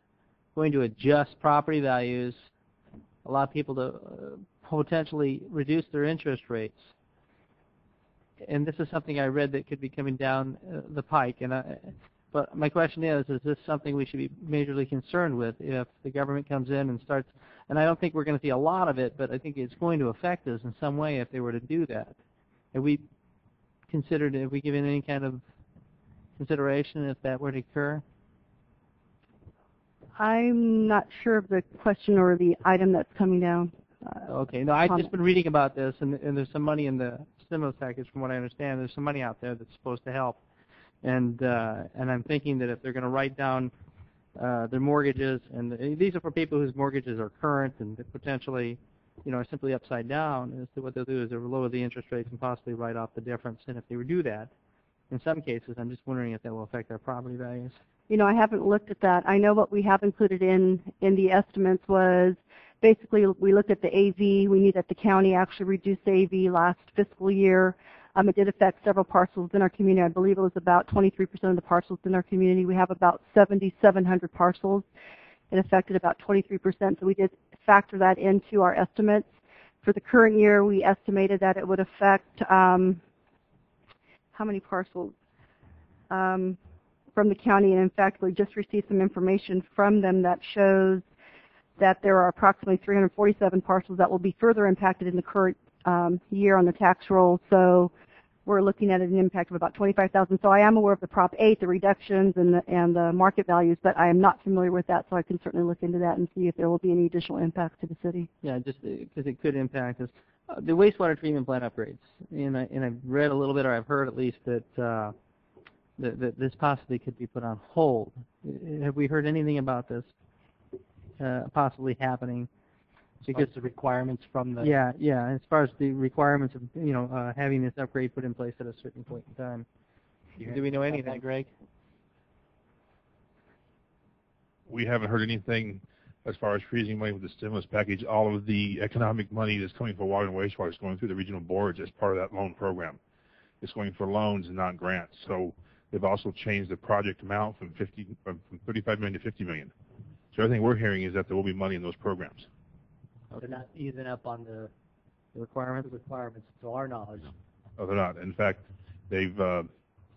D: going to adjust property values, allow people to uh, potentially reduce their interest rates. And this is something I read that could be coming down uh, the pike. And I, but my question is, is this something we should be majorly concerned with if the government comes in and starts, and I don't think we're going to see a lot of it, but I think it's going to affect us in some way if they were to do that. Have we considered, have we given any kind of consideration if that were to occur?
E: I'm not sure of the question or the item that's coming down. Uh,
D: Okay, no, I've
E: comment.
D: just been reading about this, and, and there's some money in the stimulus package, from what I understand. There's some money out there that's supposed to help, and uh, and I'm thinking that if they're going to write down uh, their mortgages, and these are for people whose mortgages are current and potentially, you know, are simply upside down. As to what they'll do is they'll lower the interest rates and possibly write off the difference. And if they do that, in some cases, I'm just wondering if that will affect our property values.
E: You know, I haven't looked at that. I know what we have included in, in the estimates was basically we looked at the AV. We knew that the county actually reduced AV last fiscal year. Um, it did affect several parcels in our community. I believe it was about 23% of the parcels in our community. We have about 7,700 parcels. It affected about 23%, so we did factor that into our estimates. For the current year, we estimated that it would affect um, how many parcels? Um, from the county, and in fact, we just received some information from them that shows that there are approximately 347 parcels that will be further impacted in the current um, year on the tax roll. So we're looking at an impact of about 25,000. So I am aware of the Prop 8, the reductions and the, and the market values, but I am not familiar with that, so I can certainly look into that and see if there will be any additional impact to the city.
D: Yeah, just because it could impact us. Uh, the wastewater treatment plant upgrades, and I and I've read a little bit, or I've heard at least that uh, that, that this possibly could be put on hold. Uh, Have we heard anything about this uh, possibly happening?
C: Because the requirements from the
D: yeah, yeah, as far as the requirements of you know uh, having this upgrade put in place at a certain point in time. Do we know
C: about
D: anything?
C: that, Greg?
F: we haven't heard anything as far as freezing money with the stimulus package. All of the economic money that's coming for water and wastewater is going through the regional boards as part of that loan program. It's going for loans and not grants. So they've also changed the project amount from 50, from from 35 million to 50 million. So everything we're hearing is that there will be money in those programs.
C: They're not easing up on the
D: The requirements.
C: requirements, to our knowledge.
F: No, they're not. In fact, they've uh,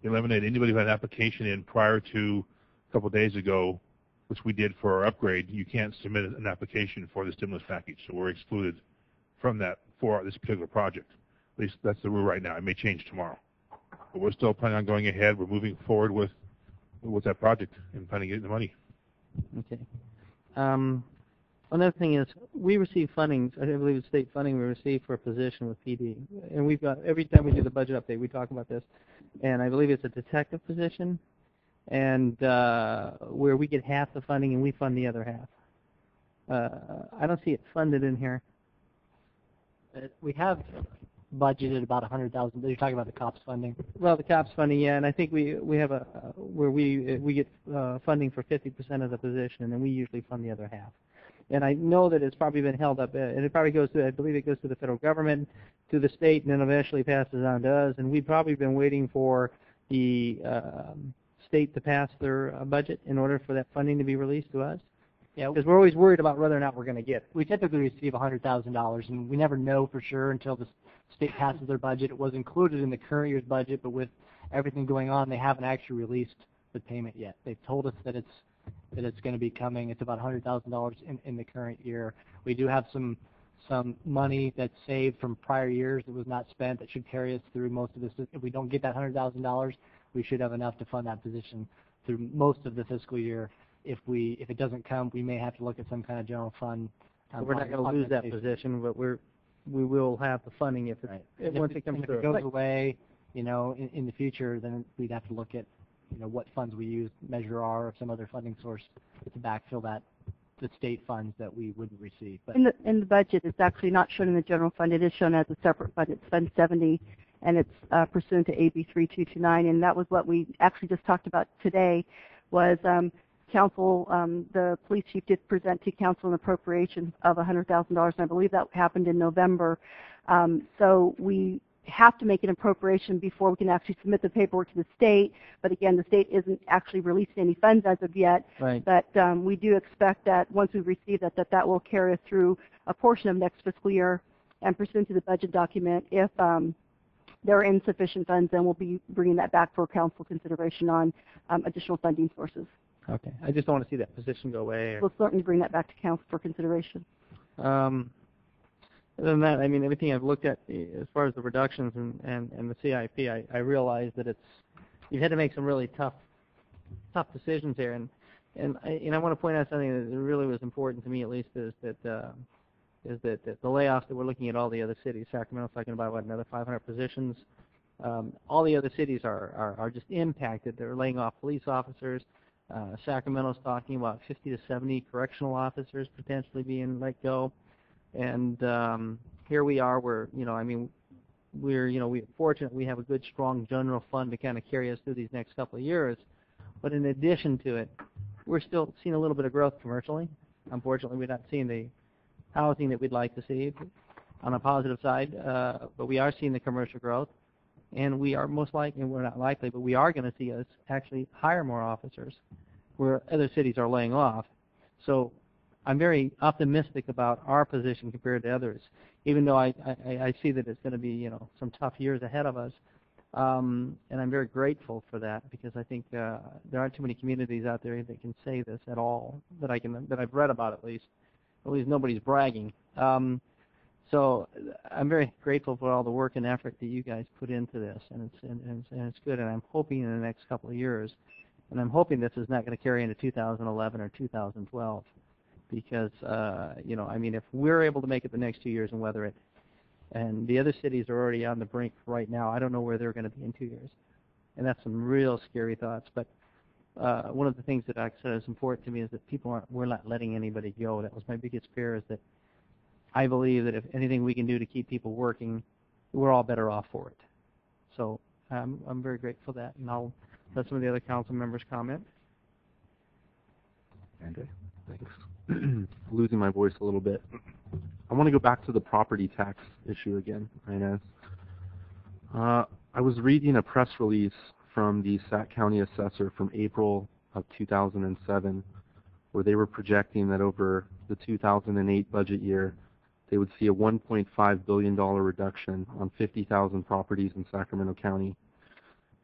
F: eliminated anybody who had an application in prior to a couple of days ago, which we did for our upgrade. You can't submit an application for the stimulus package, so we're excluded from that for this particular project. At least that's the rule right now. It may change tomorrow, but we're still planning on going ahead. We're moving forward with with that project and planning to get the money.
D: Okay. Um, another thing is we receive funding. I believe it's state funding we receive for a position with PD, and we've got every time we do the budget update, we talk about this, and I believe it's a detective position, and uh, where we get half the funding and we fund the other half. Uh, I don't see it funded in here.
C: We have budgeted about a hundred thousand, you're talking about the cops funding?
D: Well, the cops funding, yeah, and I think we we have a where we we get uh, funding for 50% of the position, and then we usually fund the other half. And I know that it's probably been held up, uh, and it probably goes to I believe it goes to the federal government, to the state, and then eventually passes on to us. And we've probably been waiting for the um, state to pass their uh, budget in order for that funding to be released to us,
C: Yeah,
D: because we're always worried about whether or not we're going to get it.
C: we typically receive hundred thousand dollars, and we never know for sure until the state passes their budget. It was included in the current year's budget, but with everything going on, they haven't actually released the payment yet. They've told us that it's that it's going to be coming. It's about hundred thousand dollars in in the current year. We do have some some money that's saved from prior years that was not spent that should carry us through most of this. If we don't get that hundred thousand dollars, we should have enough to fund that position through most of the fiscal year. If we if it doesn't come, we may have to look at some kind of general fund. um,
D: we're not going to lose that position, but we're we will have the funding if it,
C: Right.
D: if,
C: if
D: once
C: it-
D: comes
C: if
D: through.
C: it goes away, you know, in, in the future, then we'd have to look at, you know, what funds we use, Measure R or some other funding source to backfill that, the state funds that we wouldn't receive. But
E: In the, in the budget, it's actually not shown in the general fund. It is shown as a separate fund. It's Fund 70, and it's uh, pursuant to AB 3229. And that was what we actually just talked about today, was um, council, um, the police chief did present to council an appropriation of $100,000, and I believe that happened in November. Um, so we have to make an appropriation before we can actually submit the paperwork to the state. But again, the state isn't actually releasing any funds as of yet.
D: Right.
E: But um, we do expect that once we receive that, that that will carry us through a portion of next fiscal year and pursuant to the budget document. If um, there are insufficient funds, then we'll be bringing that back for council consideration on um, additional funding sources.
D: Okay. I just don't want to see that position go away. Or,
E: We'll certainly bring that back to council for consideration.
D: um, other than that, I mean, everything I've looked at eh, as far as the reductions and, and, and the CIP, I, I realize that it's you've had to make some really tough tough decisions here. And and I, and I want to point out something that really was important to me, at least, is that uh, is that, that the layoffs that we're looking at all the other cities. Sacramento's talking about what another 500 positions. Um, all the other cities are, are are just impacted. They're laying off police officers. Uh, Sacramento's talking about 50 to 70 correctional officers potentially being let go. And um, here we are. We're, you know, I mean, we're, you know, we're fortunate we have a good, strong general fund to kind of carry us through these next couple of years. But in addition to it, we're still seeing a little bit of growth commercially. Unfortunately, we're not seeing the housing that we'd like to see on a positive side, uh, but we are seeing the commercial growth. And we are most likely, and we're not likely, but we are going to see us actually hire more officers where other cities are laying off. So I'm very optimistic about our position compared to others, even though I, I, I see that it's going to be, you know, some tough years ahead of us. Um, and I'm very grateful for that because I think uh, there aren't too many communities out there that can say this at all that I can that I've read about at least. At least nobody's bragging. Um, so I'm very grateful for all the work and effort that you guys put into this, and it's and, and, it's, and it's good. And I'm hoping in the next couple of years, and I'm hoping this is not going to carry into 2011 or 2012, because uh, you know, I mean, if we're able to make it the next two years and weather it, and the other cities are already on the brink right now, I don't know where they're going to be in two years, and that's some real scary thoughts. But uh, one of the things that I said is important to me is that people aren't, we're not letting anybody go. That was my biggest fear is that I believe that if anything we can do to keep people working, we're all better off for it. So I'm, I'm very grateful for that, and I'll let some of the other council members comment.
A: Andre?
G: Thanks. Losing my voice a little bit. I want to go back to the property tax issue again, Inez. Uh, I was reading a press release from the Sac County assessor from April of 2007 where they were projecting that over the 2008 budget year they would see a $1.5 billion reduction on 50,000 properties in Sacramento County.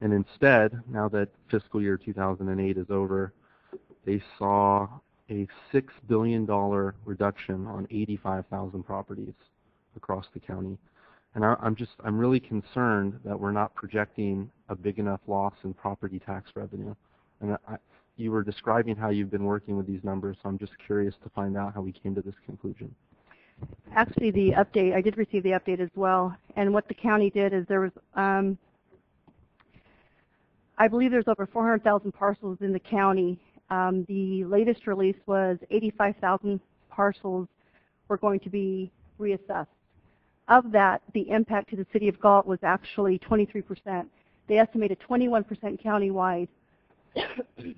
G: And instead, now that fiscal year 2008 is over, they saw a $6 billion reduction on 85,000 properties across the county. And I, I'm just, I'm really concerned that we're not projecting a big enough loss in property tax revenue. And I, you were describing how you've been working with these numbers, so I'm just curious to find out how we came to this conclusion.
E: Actually, the update, I did receive the update as well. And what the county did is there was, um, I believe there's over 400,000 parcels in the county. Um, the latest release was 85,000 parcels were going to be reassessed. Of that, the impact to the city of Galt was actually 23%. They estimated 21% countywide.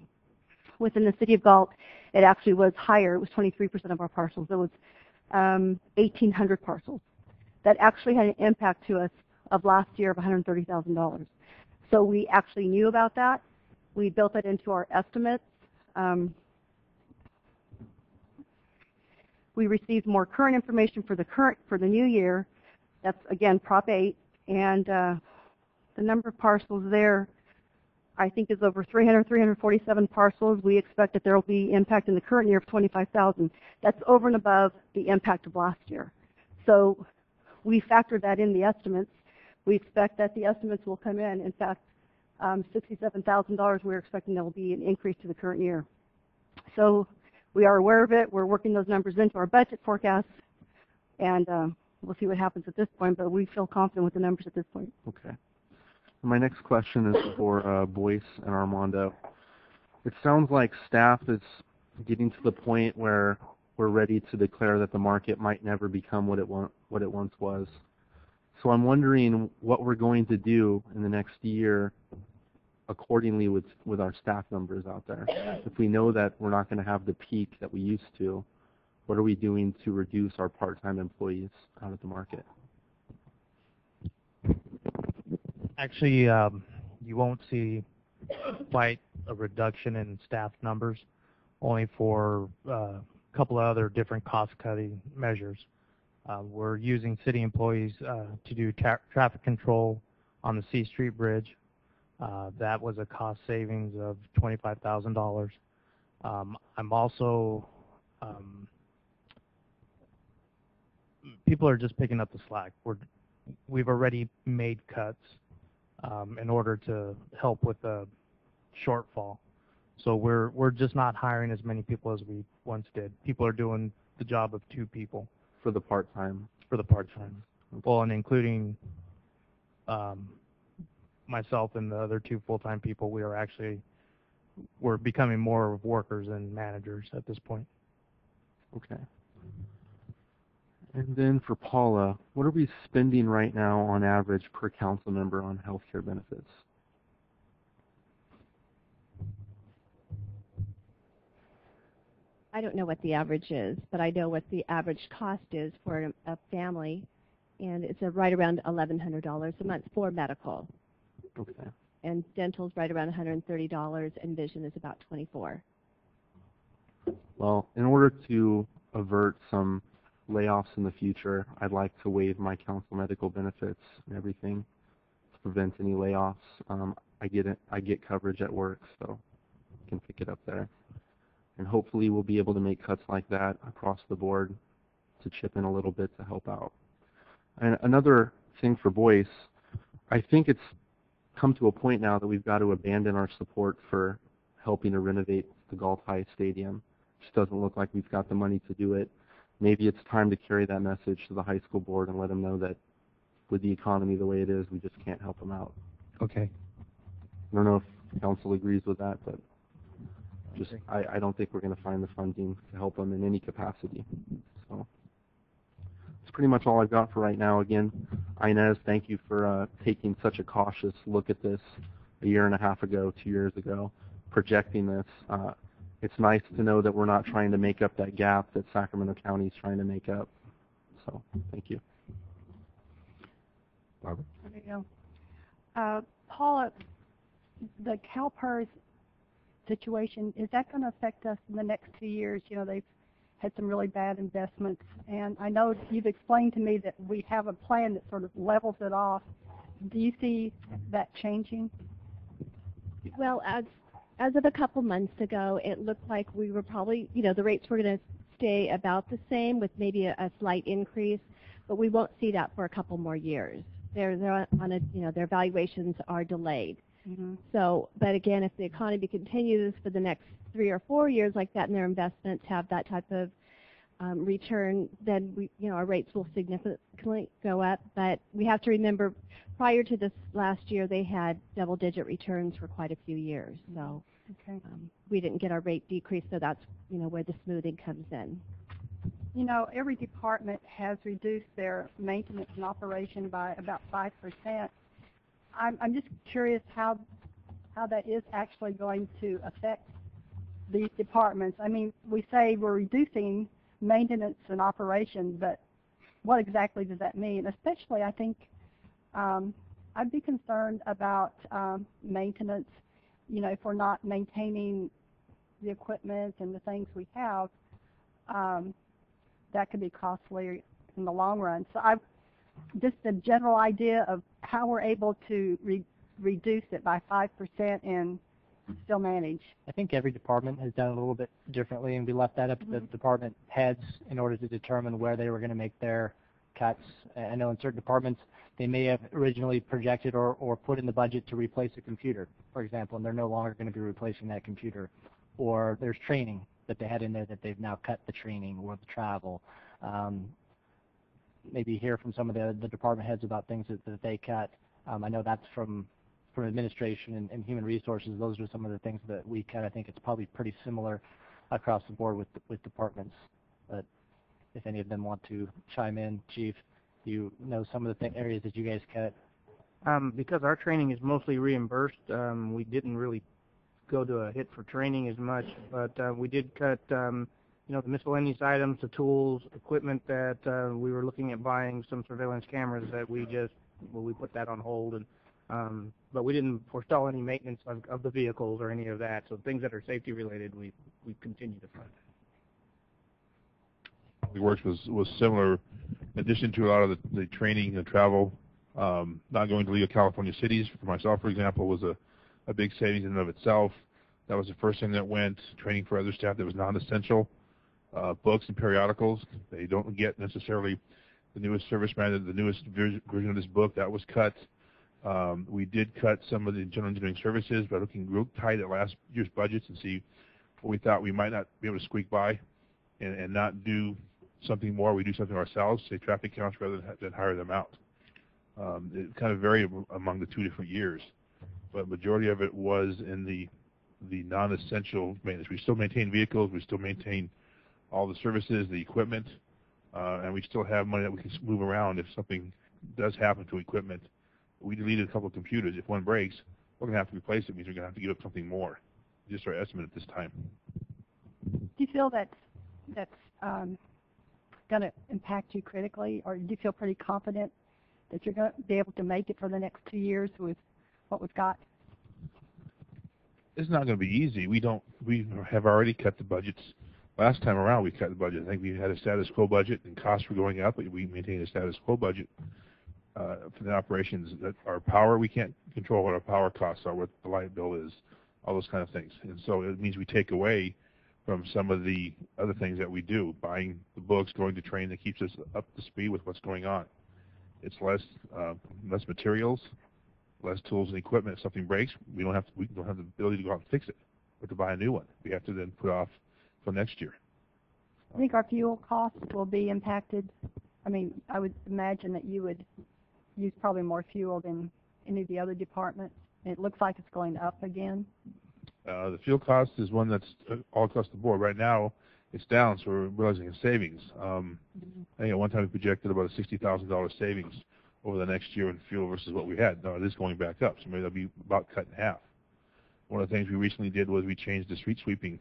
E: Within the city of Galt, it actually was higher. It was 23% of our parcels. It was um, 1,800 parcels. That actually had an impact to us of last year of $130,000. So we actually knew about that. We built that into our estimates. Um, we received more current information for the current for the new year. That's again Prop 8, and uh, the number of parcels there, I think, is over 300, 347 parcels. We expect that there will be impact in the current year of 25,000. That's over and above the impact of last year. So we factored that in the estimates. We expect that the estimates will come in. In fact, um, $67,000 we're expecting there will be an increase to the current year. So we are aware of it. We're working those numbers into our budget forecast, and um, we'll see what happens at this point, but we feel confident with the numbers at this point.
G: Okay. My next question is for uh, Boyce and Armando. It sounds like staff is getting to the point where we're ready to declare that the market might never become what it, what it once was. So I'm wondering what we're going to do in the next year accordingly with, with our staff numbers out there. If we know that we're not going to have the peak that we used to, what are we doing to reduce our part-time employees out of the market?
H: Actually, um, you won't see quite a reduction in staff numbers, only for uh, a couple of other different cost-cutting measures. Uh, we're using city employees uh, to do tra- traffic control on the C Street Bridge. Uh, that was a cost savings of $25,000. Um, I'm also um, people are just picking up the slack. We're we've already made cuts um, in order to help with the shortfall. So we're we're just not hiring as many people as we once did. People are doing the job of two people
G: For the part-time.
H: for the part time. Well, and including um, myself and the other two full time people, we are actually we're becoming more of workers than managers at this point.
G: Okay. And then for Paula, what are we spending right now on average per council member on healthcare benefits?
I: I don't know what the average is, but I know what the average cost is for a, a family, and it's a right around $1,100 a month for medical.
G: Okay.
I: And dental's right around $130, and vision is about 24.
G: Well, in order to avert some layoffs in the future, I'd like to waive my council medical benefits and everything to prevent any layoffs. Um, I get it. I get coverage at work, so I can pick it up there. And hopefully, we'll be able to make cuts like that across the board to chip in a little bit to help out. And another thing for Boyce, I think it's come to a point now that we've got to abandon our support for helping to renovate the Galt High Stadium. It just doesn't look like we've got the money to do it. Maybe it's time to carry that message to the high school board and let them know that with the economy the way it is, we just can't help them out.
H: Okay.
G: I don't know if council agrees with that, but just I, I don't think we're going to find the funding to help them in any capacity. So pretty much all I've got for right now. Again, Inez, thank you for uh, taking such a cautious look at this a year and a half ago, two years ago, projecting this. Uh, it's nice to know that we're not trying to make up that gap that Sacramento County is trying to make up. So thank you.
A: Barbara?
J: There you go. Uh, Paula, the CalPERS situation, is that going to affect us in the next two years? You know, they've had some really bad investments, and I know you've explained to me that we have a plan that sort of levels it off. Do you see that changing?
I: Well, as as of a couple months ago, it looked like we were probably, you know, the rates were going to stay about the same with maybe a, a slight increase, but we won't see that for a couple more years. They're they're on a, you know, their valuations are delayed.
J: Mm-hmm.
I: So, but again, if the economy continues for the next three or four years like that, and their investments have that type of um, return, then we, you know, our rates will significantly go up. But we have to remember, prior to this last year, they had double-digit returns for quite a few years. So
J: Okay.
I: um, we didn't get our rate decrease, so that's, you know, where the smoothing comes in.
J: You know, every department has reduced their maintenance and operation by about 5%. I'm, I'm just curious how, how that is actually going to affect these departments. I mean, we say we're reducing maintenance and operation, but what exactly does that mean? Especially, I think, um, I'd be concerned about um, maintenance. You know, if we're not maintaining the equipment and the things we have, um, that could be costly in the long run. So I, just the general idea of how we're able to re- reduce it by 5% and still manage.
C: I think every department has done it a little bit differently, and we left that up to the department heads in order to determine where they were going to make their cuts. I know in certain departments they may have originally projected or, or put in the budget to replace a computer, for example, and they're no longer going to be replacing that computer. Or there's training that they had in there that they've now cut the training or the travel. Um, maybe hear from some of the, the department heads about things that, that they cut. Um, I know that's from from administration and, and human resources. Those are some of the things that we cut. I think it's probably pretty similar across the board with with departments. But if any of them want to chime in, Chief, you know some of the th- areas that you guys cut.
D: Um, because our training is mostly reimbursed, um, we didn't really go to a hit for training as much, but uh, we did cut, um, you know, the miscellaneous items, the tools, equipment that uh, we were looking at buying, some surveillance cameras that we just, well, we put that on hold, and
K: Um, but we didn't forestall any maintenance of, of the vehicles or any of that. So things that are safety related, we we continue to fund.
F: Public Works was, was similar, in addition to a lot of the, the training and travel, um, not going to of California Cities, for myself, for example, was a, a big savings in and of itself. That was the first thing that went, training for other staff that was non-essential, uh, books and periodicals. They don't get necessarily the newest service manual, the newest version of this book, that was cut. Um, we did cut some of the general engineering services by looking real tight at last year's budgets and see what we thought we might not be able to squeak by and, and not do something more. We do something ourselves, say traffic counts rather than, than hire them out. Um, it kind of varied among the two different years, but majority of it was in the the non-essential maintenance. We still maintain vehicles, we still maintain all the services, the equipment, uh, and we still have money that we can move around if something does happen to equipment. We deleted a couple of computers. If one breaks, we're going to have to replace it. It means we're going to have to give up something more. Just our estimate at this time.
J: Do you feel that that's um, going to impact you critically, or do you feel pretty confident that you're going to be able to make it for the next two years with what we've got?
F: It's not going to be easy. We don't. We have already cut the budgets. Last time around, we cut the budget. I think we had a status quo budget, and costs were going up, but we maintained a status quo budget uh, for the operations. That our power, we can't control what our power costs are, what the light bill is, all those kind of things. And so it means we take away from some of the other things that we do, buying the books, going to train that keeps us up to speed with what's going on. It's less uh, less materials, less tools and equipment. If something breaks, we don't have to, we don't have the ability to go out and fix it or to buy a new one. We have to then put off for next year.
J: I think our fuel costs will be impacted. I mean, I would imagine that you would use probably more fuel than any of the other departments. It looks like it's going up again.
F: Uh, the fuel cost is one that's uh, all across the board. Right now, it's down, so we're realizing a savings. Um, I think at one time we projected about a sixty thousand dollars savings over the next year in fuel versus what we had. No, it is going back up, so maybe that'll be about cut in half. One of the things we recently did was we changed the street sweeping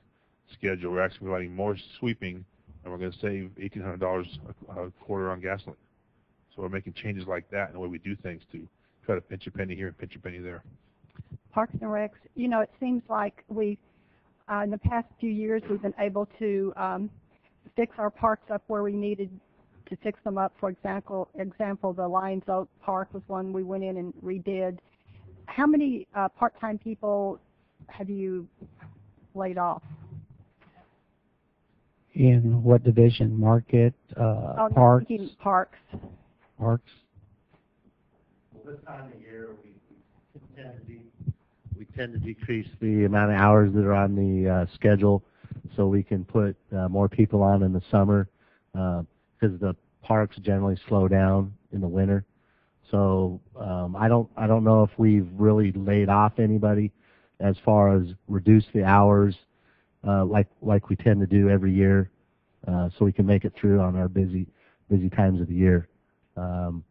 F: schedule. We're actually providing more sweeping, and we're going to save eighteen hundred dollars a quarter on gasoline. So we're making changes like that in the way we do things to try to pinch a penny here and pinch a penny there.
J: Parks and Recs, you know, it seems like we, uh, in the past few years, we've been able to um, fix our parks up where we needed to fix them up. For example, example, the Lions Oak Park was one we went in and redid. How many uh, part-time people have you laid off?
L: In what division? Market, uh,
J: oh,
L: parks,
J: thinking parks.
L: parks?
M: Well, this time of year, we we tend to de- we tend to decrease the amount of hours that are on the uh, schedule, so we can put uh, more people on in the summer, because the parks generally slow down in the winter. So um, I don't I don't know if we've really laid off anybody as far as reduce the hours uh, like like we tend to do every year, uh, so we can make it through on our busy busy times of the year. Um,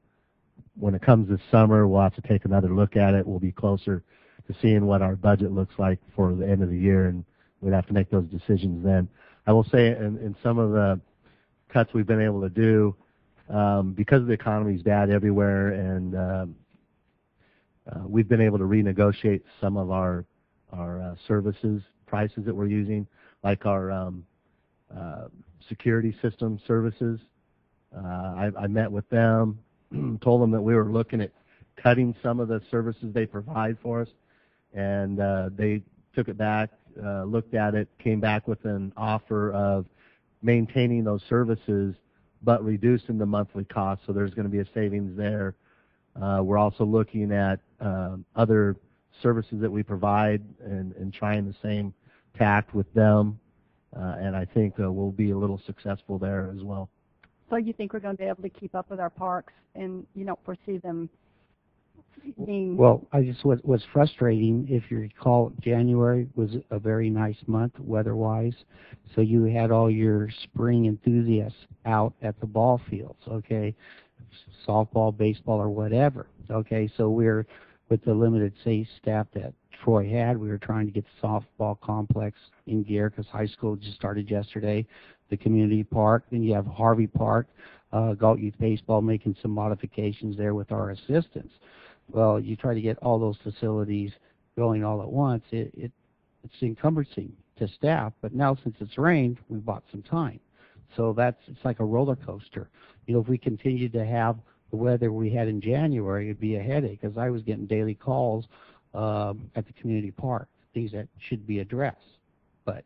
M: when it comes this summer, we'll have to take another look at it. We'll be closer to seeing what our budget looks like for the end of the year, and we'd have to make those decisions then. I will say in, in some of the cuts we've been able to do, um, because the economy is bad everywhere, and um, uh, we've been able to renegotiate some of our our uh, services prices that we're using, like our um, uh, security system services. Uh, I, I met with them, told them that we were looking at cutting some of the services they provide for us, and uh, they took it back, uh, looked at it, came back with an offer of maintaining those services but reducing the monthly cost. So there's going to be a savings there. Uh, we're also looking at um, other services that we provide and, and trying the same tact with them, uh, and I think uh, we'll be a little successful there as well.
J: So you think we're going to be able to keep up with our parks, and you don't foresee them being
L: Well, I just was was frustrating. If you recall, January was a very nice month weather-wise, so you had all your spring enthusiasts out at the ball fields. Okay, softball, baseball, or whatever. Okay, so we're with the limited say staff that Troy had, we were trying to get the softball complex in gear because high school just started yesterday. The community park, then you have Harvey Park, uh, Galt Youth Baseball making some modifications there with our assistants. Well, you try to get all those facilities going all at once. It, it it's encumbering to staff. But now since it's rained, we bought some time. So that's it's like a roller coaster. You know, if we continue to have the weather we had in January, it'd be a headache because I was getting daily calls um, at the community park, things that should be addressed. But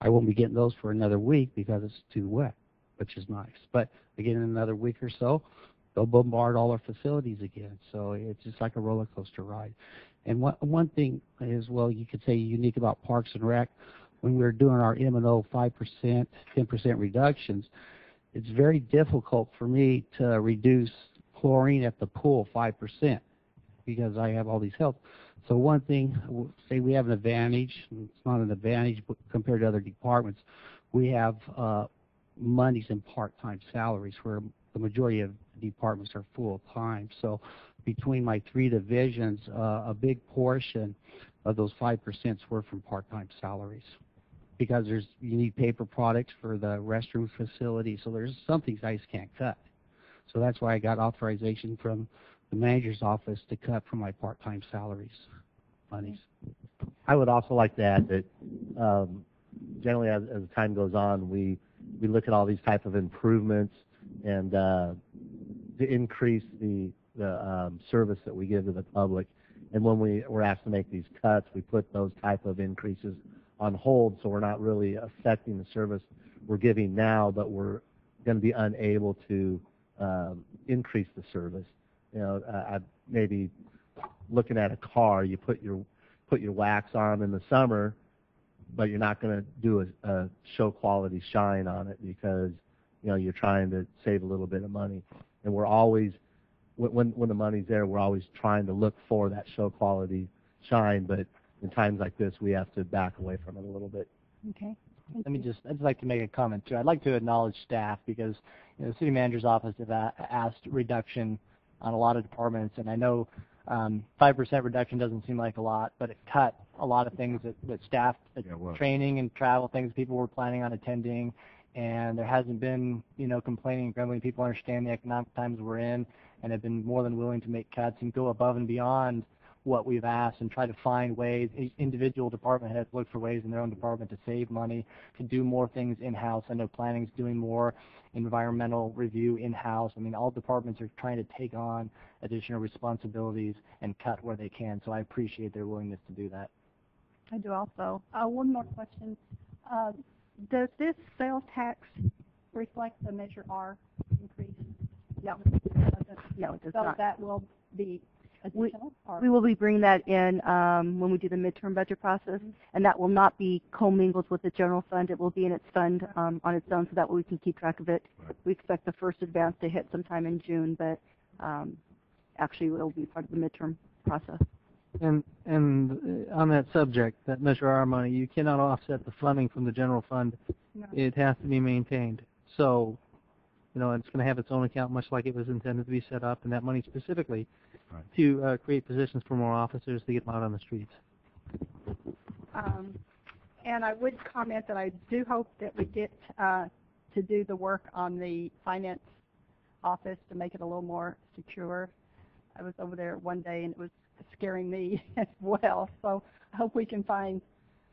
L: I won't be getting those for another week because it's too wet, which is nice. But again, in another week or so, they'll bombard all our facilities again. So it's just like a roller coaster ride. And one one thing is, well, you could say unique about Parks and Rec, when we were doing our M&O 5%, 10% reductions, it's very difficult for me to reduce chlorine at the pool 5% because I have all these health. So one thing, say we have an advantage, it's not an advantage compared to other departments, we have uh, monies in part-time salaries where the majority of departments are full-time. So between my three divisions, uh, a big portion of those 5% were from part-time salaries because there's you need paper products for the restroom facility. So there's some things I just can't cut. So that's why I got authorization from the manager's office to cut from my part-time salaries monies.
M: I would also like to add that um, generally, as, as time goes on, we we look at all these type of improvements and uh, to increase the the um, service that we give to the public. And when we were asked to make these cuts, we put those type of increases on hold, so we're not really affecting the service we're giving now, but we're going to be unable to um, increase the service. You know, uh, I, maybe looking at a car, you put your put your wax on in the summer, but you're not going to do a, a show quality shine on it because you know you're trying to save a little bit of money. And we're always when when when the money's there, we're always trying to look for that show quality shine. But in times like this, we have to back away from it a little bit.
J: Okay.
C: Let me just, I'd just like to make a comment too. I'd like to acknowledge staff because you know, the city manager's office have asked reduction on a lot of departments, and I know um, 5% reduction doesn't seem like a lot, but it cut a lot of things that, that staff, that
A: Yeah, it
C: training and travel, things people were planning on attending, and there hasn't been, you know, complaining and grumbling. People understand the economic times we're in and have been more than willing to make cuts and go above and beyond what we've asked and try to find ways. i- Individual department heads look for ways in their own department to save money, to do more things in-house. I know planning's doing more environmental review in-house. I mean, all departments are trying to take on additional responsibilities and cut where they can. So I appreciate their willingness to do that.
J: I do also. Uh, one more question. Uh, does this sales tax reflect the Measure R increase? No.
E: No, it does
J: So
E: not.
J: that will be
E: We-
J: additional? or-
E: We will be bringing that in um, when we do the midterm budget process, and that will not be commingled with the general fund. It will be in its fund um, on its own, so that way we can keep track of it. We expect the first advance to hit sometime in June, but um, actually it will be part of the midterm process.
D: And and uh, on that subject, that Measure R money, you cannot offset the funding from the general fund.
J: No.
D: It has to be maintained. So, you know, it's going to have its own account, much like it was intended to be set up, and that money specifically
A: Right.
D: to uh, create positions for more officers to get them out on the streets.
J: Um, and I would comment that I do hope that we get uh, to do the work on the finance office to make it a little more secure. I was over there one day and it was scaring me as well. So I hope we can find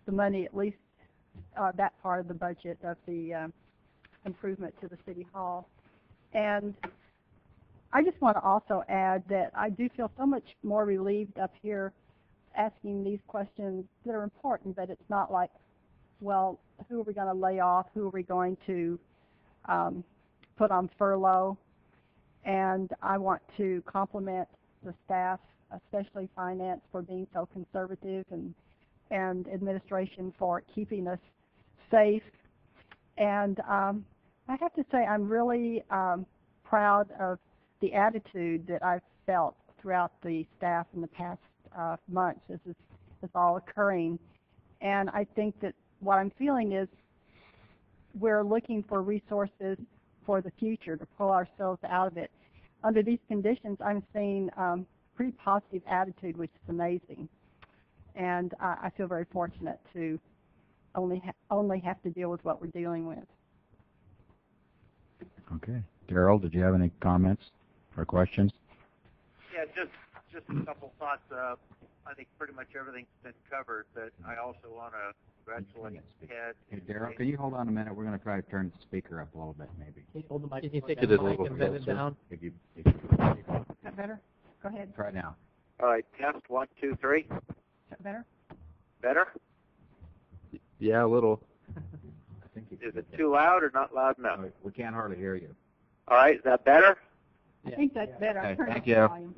J: the money, at least uh, that part of the budget of the um, improvement to the city hall. And I just want to also add that I do feel so much more relieved up here asking these questions that are important, but it's not like, well, who are we going to lay off? Who are we going to um, put on furlough? And I want to compliment the staff, especially finance, for being so conservative and and administration for keeping us safe. And um, I have to say, I'm really um, proud of the attitude that I've felt throughout the staff in the past uh, months as this is all occurring. And I think that what I'm feeling is we're looking for resources for the future to pull ourselves out of it. Under these conditions, I'm seeing um, pretty positive attitude, which is amazing. And I, I feel very fortunate to only ha- only have to deal with what we're dealing with.
A: Okay. Daryl, did you have any comments or questions?
N: Yeah, just just a couple thoughts. Uh, I think pretty much everything's been covered, but I also want to congratulate Ted.
A: Hey, Daryl, can you hold on a minute? We're going to try to turn the speaker up a little bit, maybe.
C: Can you hold the mic?
D: Can you take
C: down?
D: the
G: a
D: mic
G: little
D: and bend it
G: closer.
D: down?
A: If you, if you
B: Is that better? Go ahead.
A: try now.
N: All right, test one, two, three.
B: Is that better?
N: Better?
G: Yeah, a little.
A: I think you
N: Is it too loud or not loud enough?
A: We can't hardly hear you.
N: All right, is that better?
J: I think that's better.
A: Okay,
J: Turn
A: thank
J: up the
A: you.
J: volume.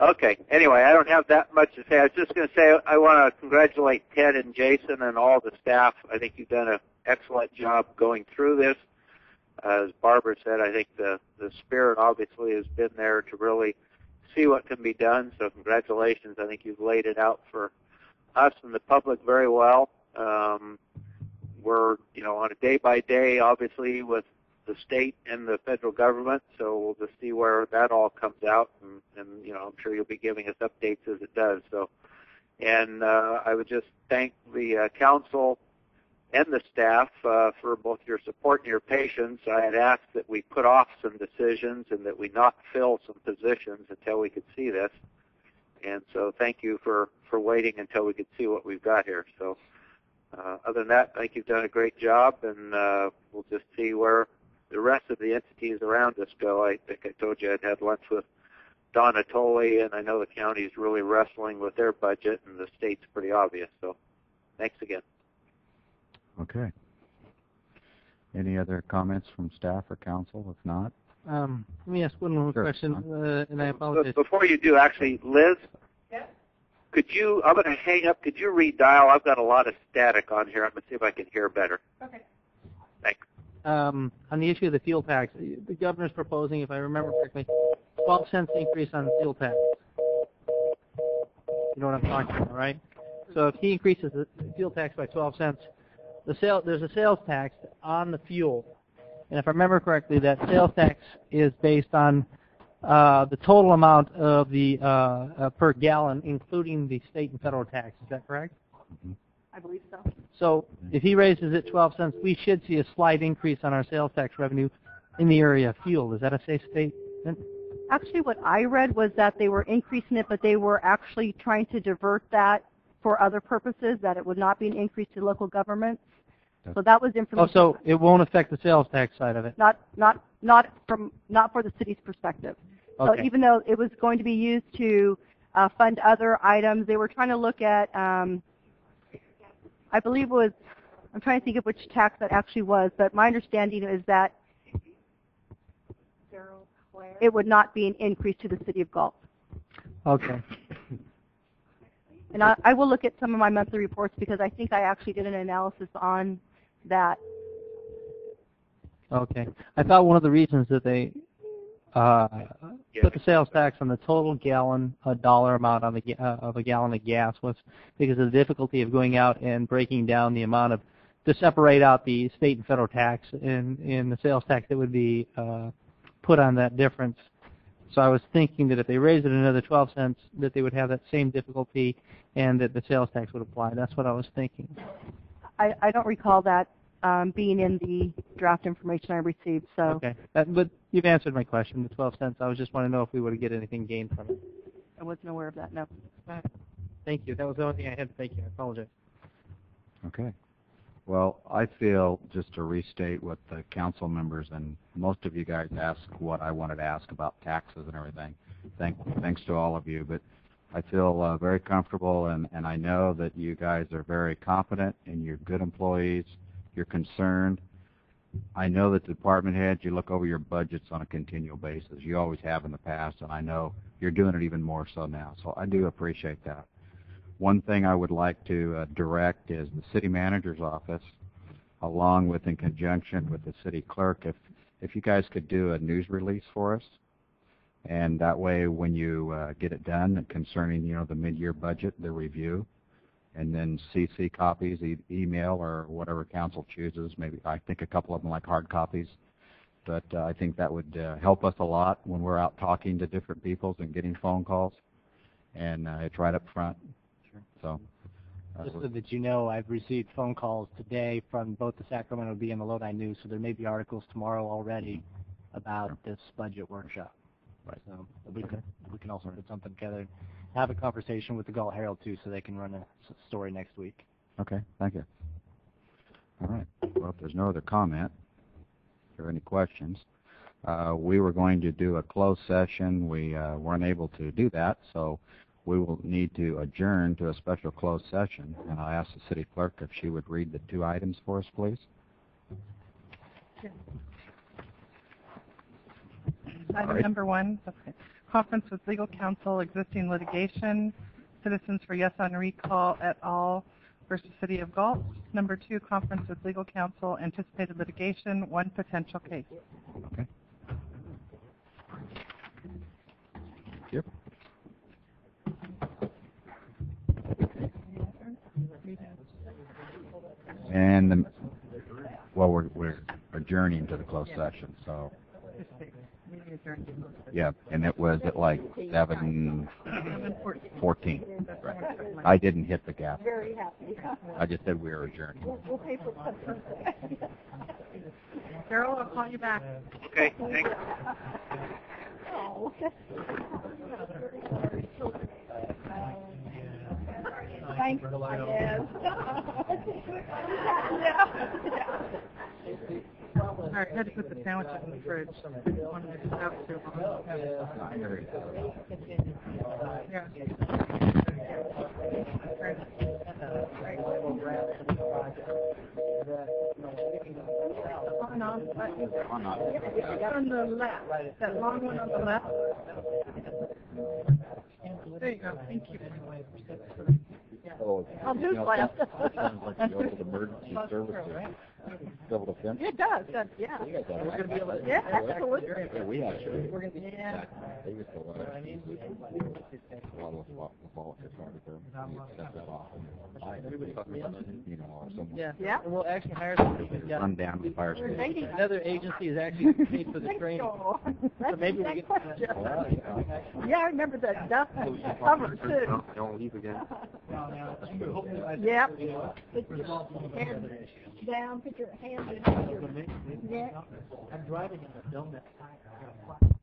N: Okay. Anyway, I don't have that much to say. I was just going to say I want to congratulate Ted and Jason and all the staff. I think you've done an excellent job going through this. As Barbara said, I think the the spirit obviously has been there to really see what can be done. So congratulations. I think you've laid it out for us and the public very well. Um, we're you know on a day by day, obviously with the state and the federal government. So we'll just see where that all comes out, and, and you know, I'm sure you'll be giving us updates as it does. So, and uh, I would just thank the uh, council and the staff uh, for both your support and your patience. I had asked that we put off some decisions and that we not fill some positions until we could see this. And so, thank you for for waiting until we could see what we've got here. So. Uh, other than that, I think you've done a great job, and uh, we'll just see where the rest of the entities around us go. I think I told you I'd had lunch with Don Nottoli, and I know the county's really wrestling with their budget, and the state's pretty obvious. So, thanks again.
A: Okay. Any other comments from staff or council? If not,
D: Um, let me ask one more
A: Sure.
D: question, uh, and I apologize.
N: before you do, actually, Liz, could you? I'm going to hang up. Could you redial? I've got a lot of static on here. I'm going to see if I can hear better.
B: Okay.
D: Um, on the issue of the fuel tax, the governor's proposing, if I remember correctly, 12 cents increase on the fuel tax. You know what I'm talking about, right? So if he increases the fuel tax by 12 cents, the sale there's a sales tax on the fuel, and if I remember correctly, that sales tax is based on uh, the total amount of the uh, uh, per gallon, including the state and federal tax. Is that correct?
E: I believe so.
D: So if he raises it 12 cents, we should see a slight increase on our sales tax revenue in the area of fuel. Is that a safe statement?
E: Actually, what I read was that they were increasing it, but they were actually trying to divert that for other purposes, that it would not be an increase to local governments. So that was
D: Oh,
E: information.
D: so it won't affect the sales tax side of it.
E: not not not from not for the city's perspective. So even though it was going to be used to uh, fund other items, they were trying to look at. Um, I believe it was. I'm trying to think of which tax that actually was, but my understanding is that it would not be an increase to the city of Galt.
D: Okay.
E: And I, I will look at some of my monthly reports because I think I actually did an analysis on that.
D: Okay. I thought one of the reasons that they uh, put the sales tax on the total gallon, a dollar amount on the ga- uh, of a gallon of gas was because of the difficulty of going out and breaking down the amount of to separate out the state and federal tax and in the sales tax that would be uh, put on that difference. So I was thinking that if they raised it another 12 cents, that they would have that same difficulty, and that the sales tax would apply. That's what I was thinking.
E: I, I don't recall that um, being in the draft information I received. So
D: Okay. That, but you've answered my question, the 12 cents. I was just want to know if we would get anything gained from it.
E: I wasn't aware of that. No.
D: Thank you. That was the only thing I had thank you. I apologize.
A: Okay. Well, I feel, just to restate what the council members and most of you guys asked what I wanted to ask about taxes and everything. Thank, thanks to all of you, but I feel uh, very comfortable and, and I know that you guys are very competent and you're good employees. You're concerned. I know that the department heads, you look over your budgets on a continual basis. You always have in the past, and I know you're doing it even more so now. So I do appreciate that. One thing I would like to uh, direct is the city manager's office, along with in conjunction with the city clerk, if if you guys could do a news release for us, and that way when you uh, get it done concerning you know the mid-year budget, the review, and then CC copies, e- email or whatever council chooses. Maybe I think a couple of them like hard copies, but uh, I think that would uh, help us a lot when we're out talking to different peoples and getting phone calls, and uh, it's right up front. So. uh,
C: Just so that you know, I've received phone calls today from both the Sacramento Bee and the Lodi News, so there may be articles tomorrow already about this budget workshop.
A: Right.
C: So we can, we can also put something together. Have a conversation with the Galt Herald too, so they can run a story next week.
A: Okay, thank you. All right. Well, if there's no other comment or any questions, uh, we were going to do a closed session. We uh, weren't able to do that, so we will need to adjourn to a special closed session. And I'll ask the city clerk if she would read the two items for us, please.
B: Item
A: right.
B: number one, okay. Conference with legal counsel, existing litigation, Citizens for Yes on Recall et al. versus City of Galt. Number two, conference with legal counsel, anticipated litigation, one potential case.
A: Okay. Yep. And, the- well, we're, we're adjourning to the closed session, so,
B: Meeting adjourned.
A: Yeah, and it was at like seven
B: Seven
A: fourteen. Right. I didn't hit the gap.
J: Very happy.
A: I just said we were adjourned.
J: We'll, we'll pay for something.
B: Carol, I'll call you back.
N: Okay, thanks.
J: Oh. Thanks, Inez.
B: All right, I had to put the sandwiches in the fridge. Didn't want to sit out too long. Yeah. On, on,
A: On, on.
B: on the left, that long one on the left. There you go, thank you.
A: Oh,
J: On whose
A: you know,
J: left?
A: that Sounds like the old emergency services. Double defense.
J: It does, does, yeah.
A: You guys have-
J: Yeah, absolutely.
A: Yeah, we actually.
J: Yeah.
A: They used to let us use a lot of the ball hits over there. We accept it off. I, you know, or someone.
D: Yeah.
J: Yeah.
D: And we'll actually hire somebody who's got
A: Run down to the fire station.
J: Dating.
D: another agency is actually paid for the training. So
J: That's
D: maybe we
J: that
D: get-
J: question.
A: Well, yeah.
J: Yeah, I remember that duck cover too.
G: Don't, don't leave again.
J: Yep. Put down, put your hand in your neck.
C: I'm driving in a donut.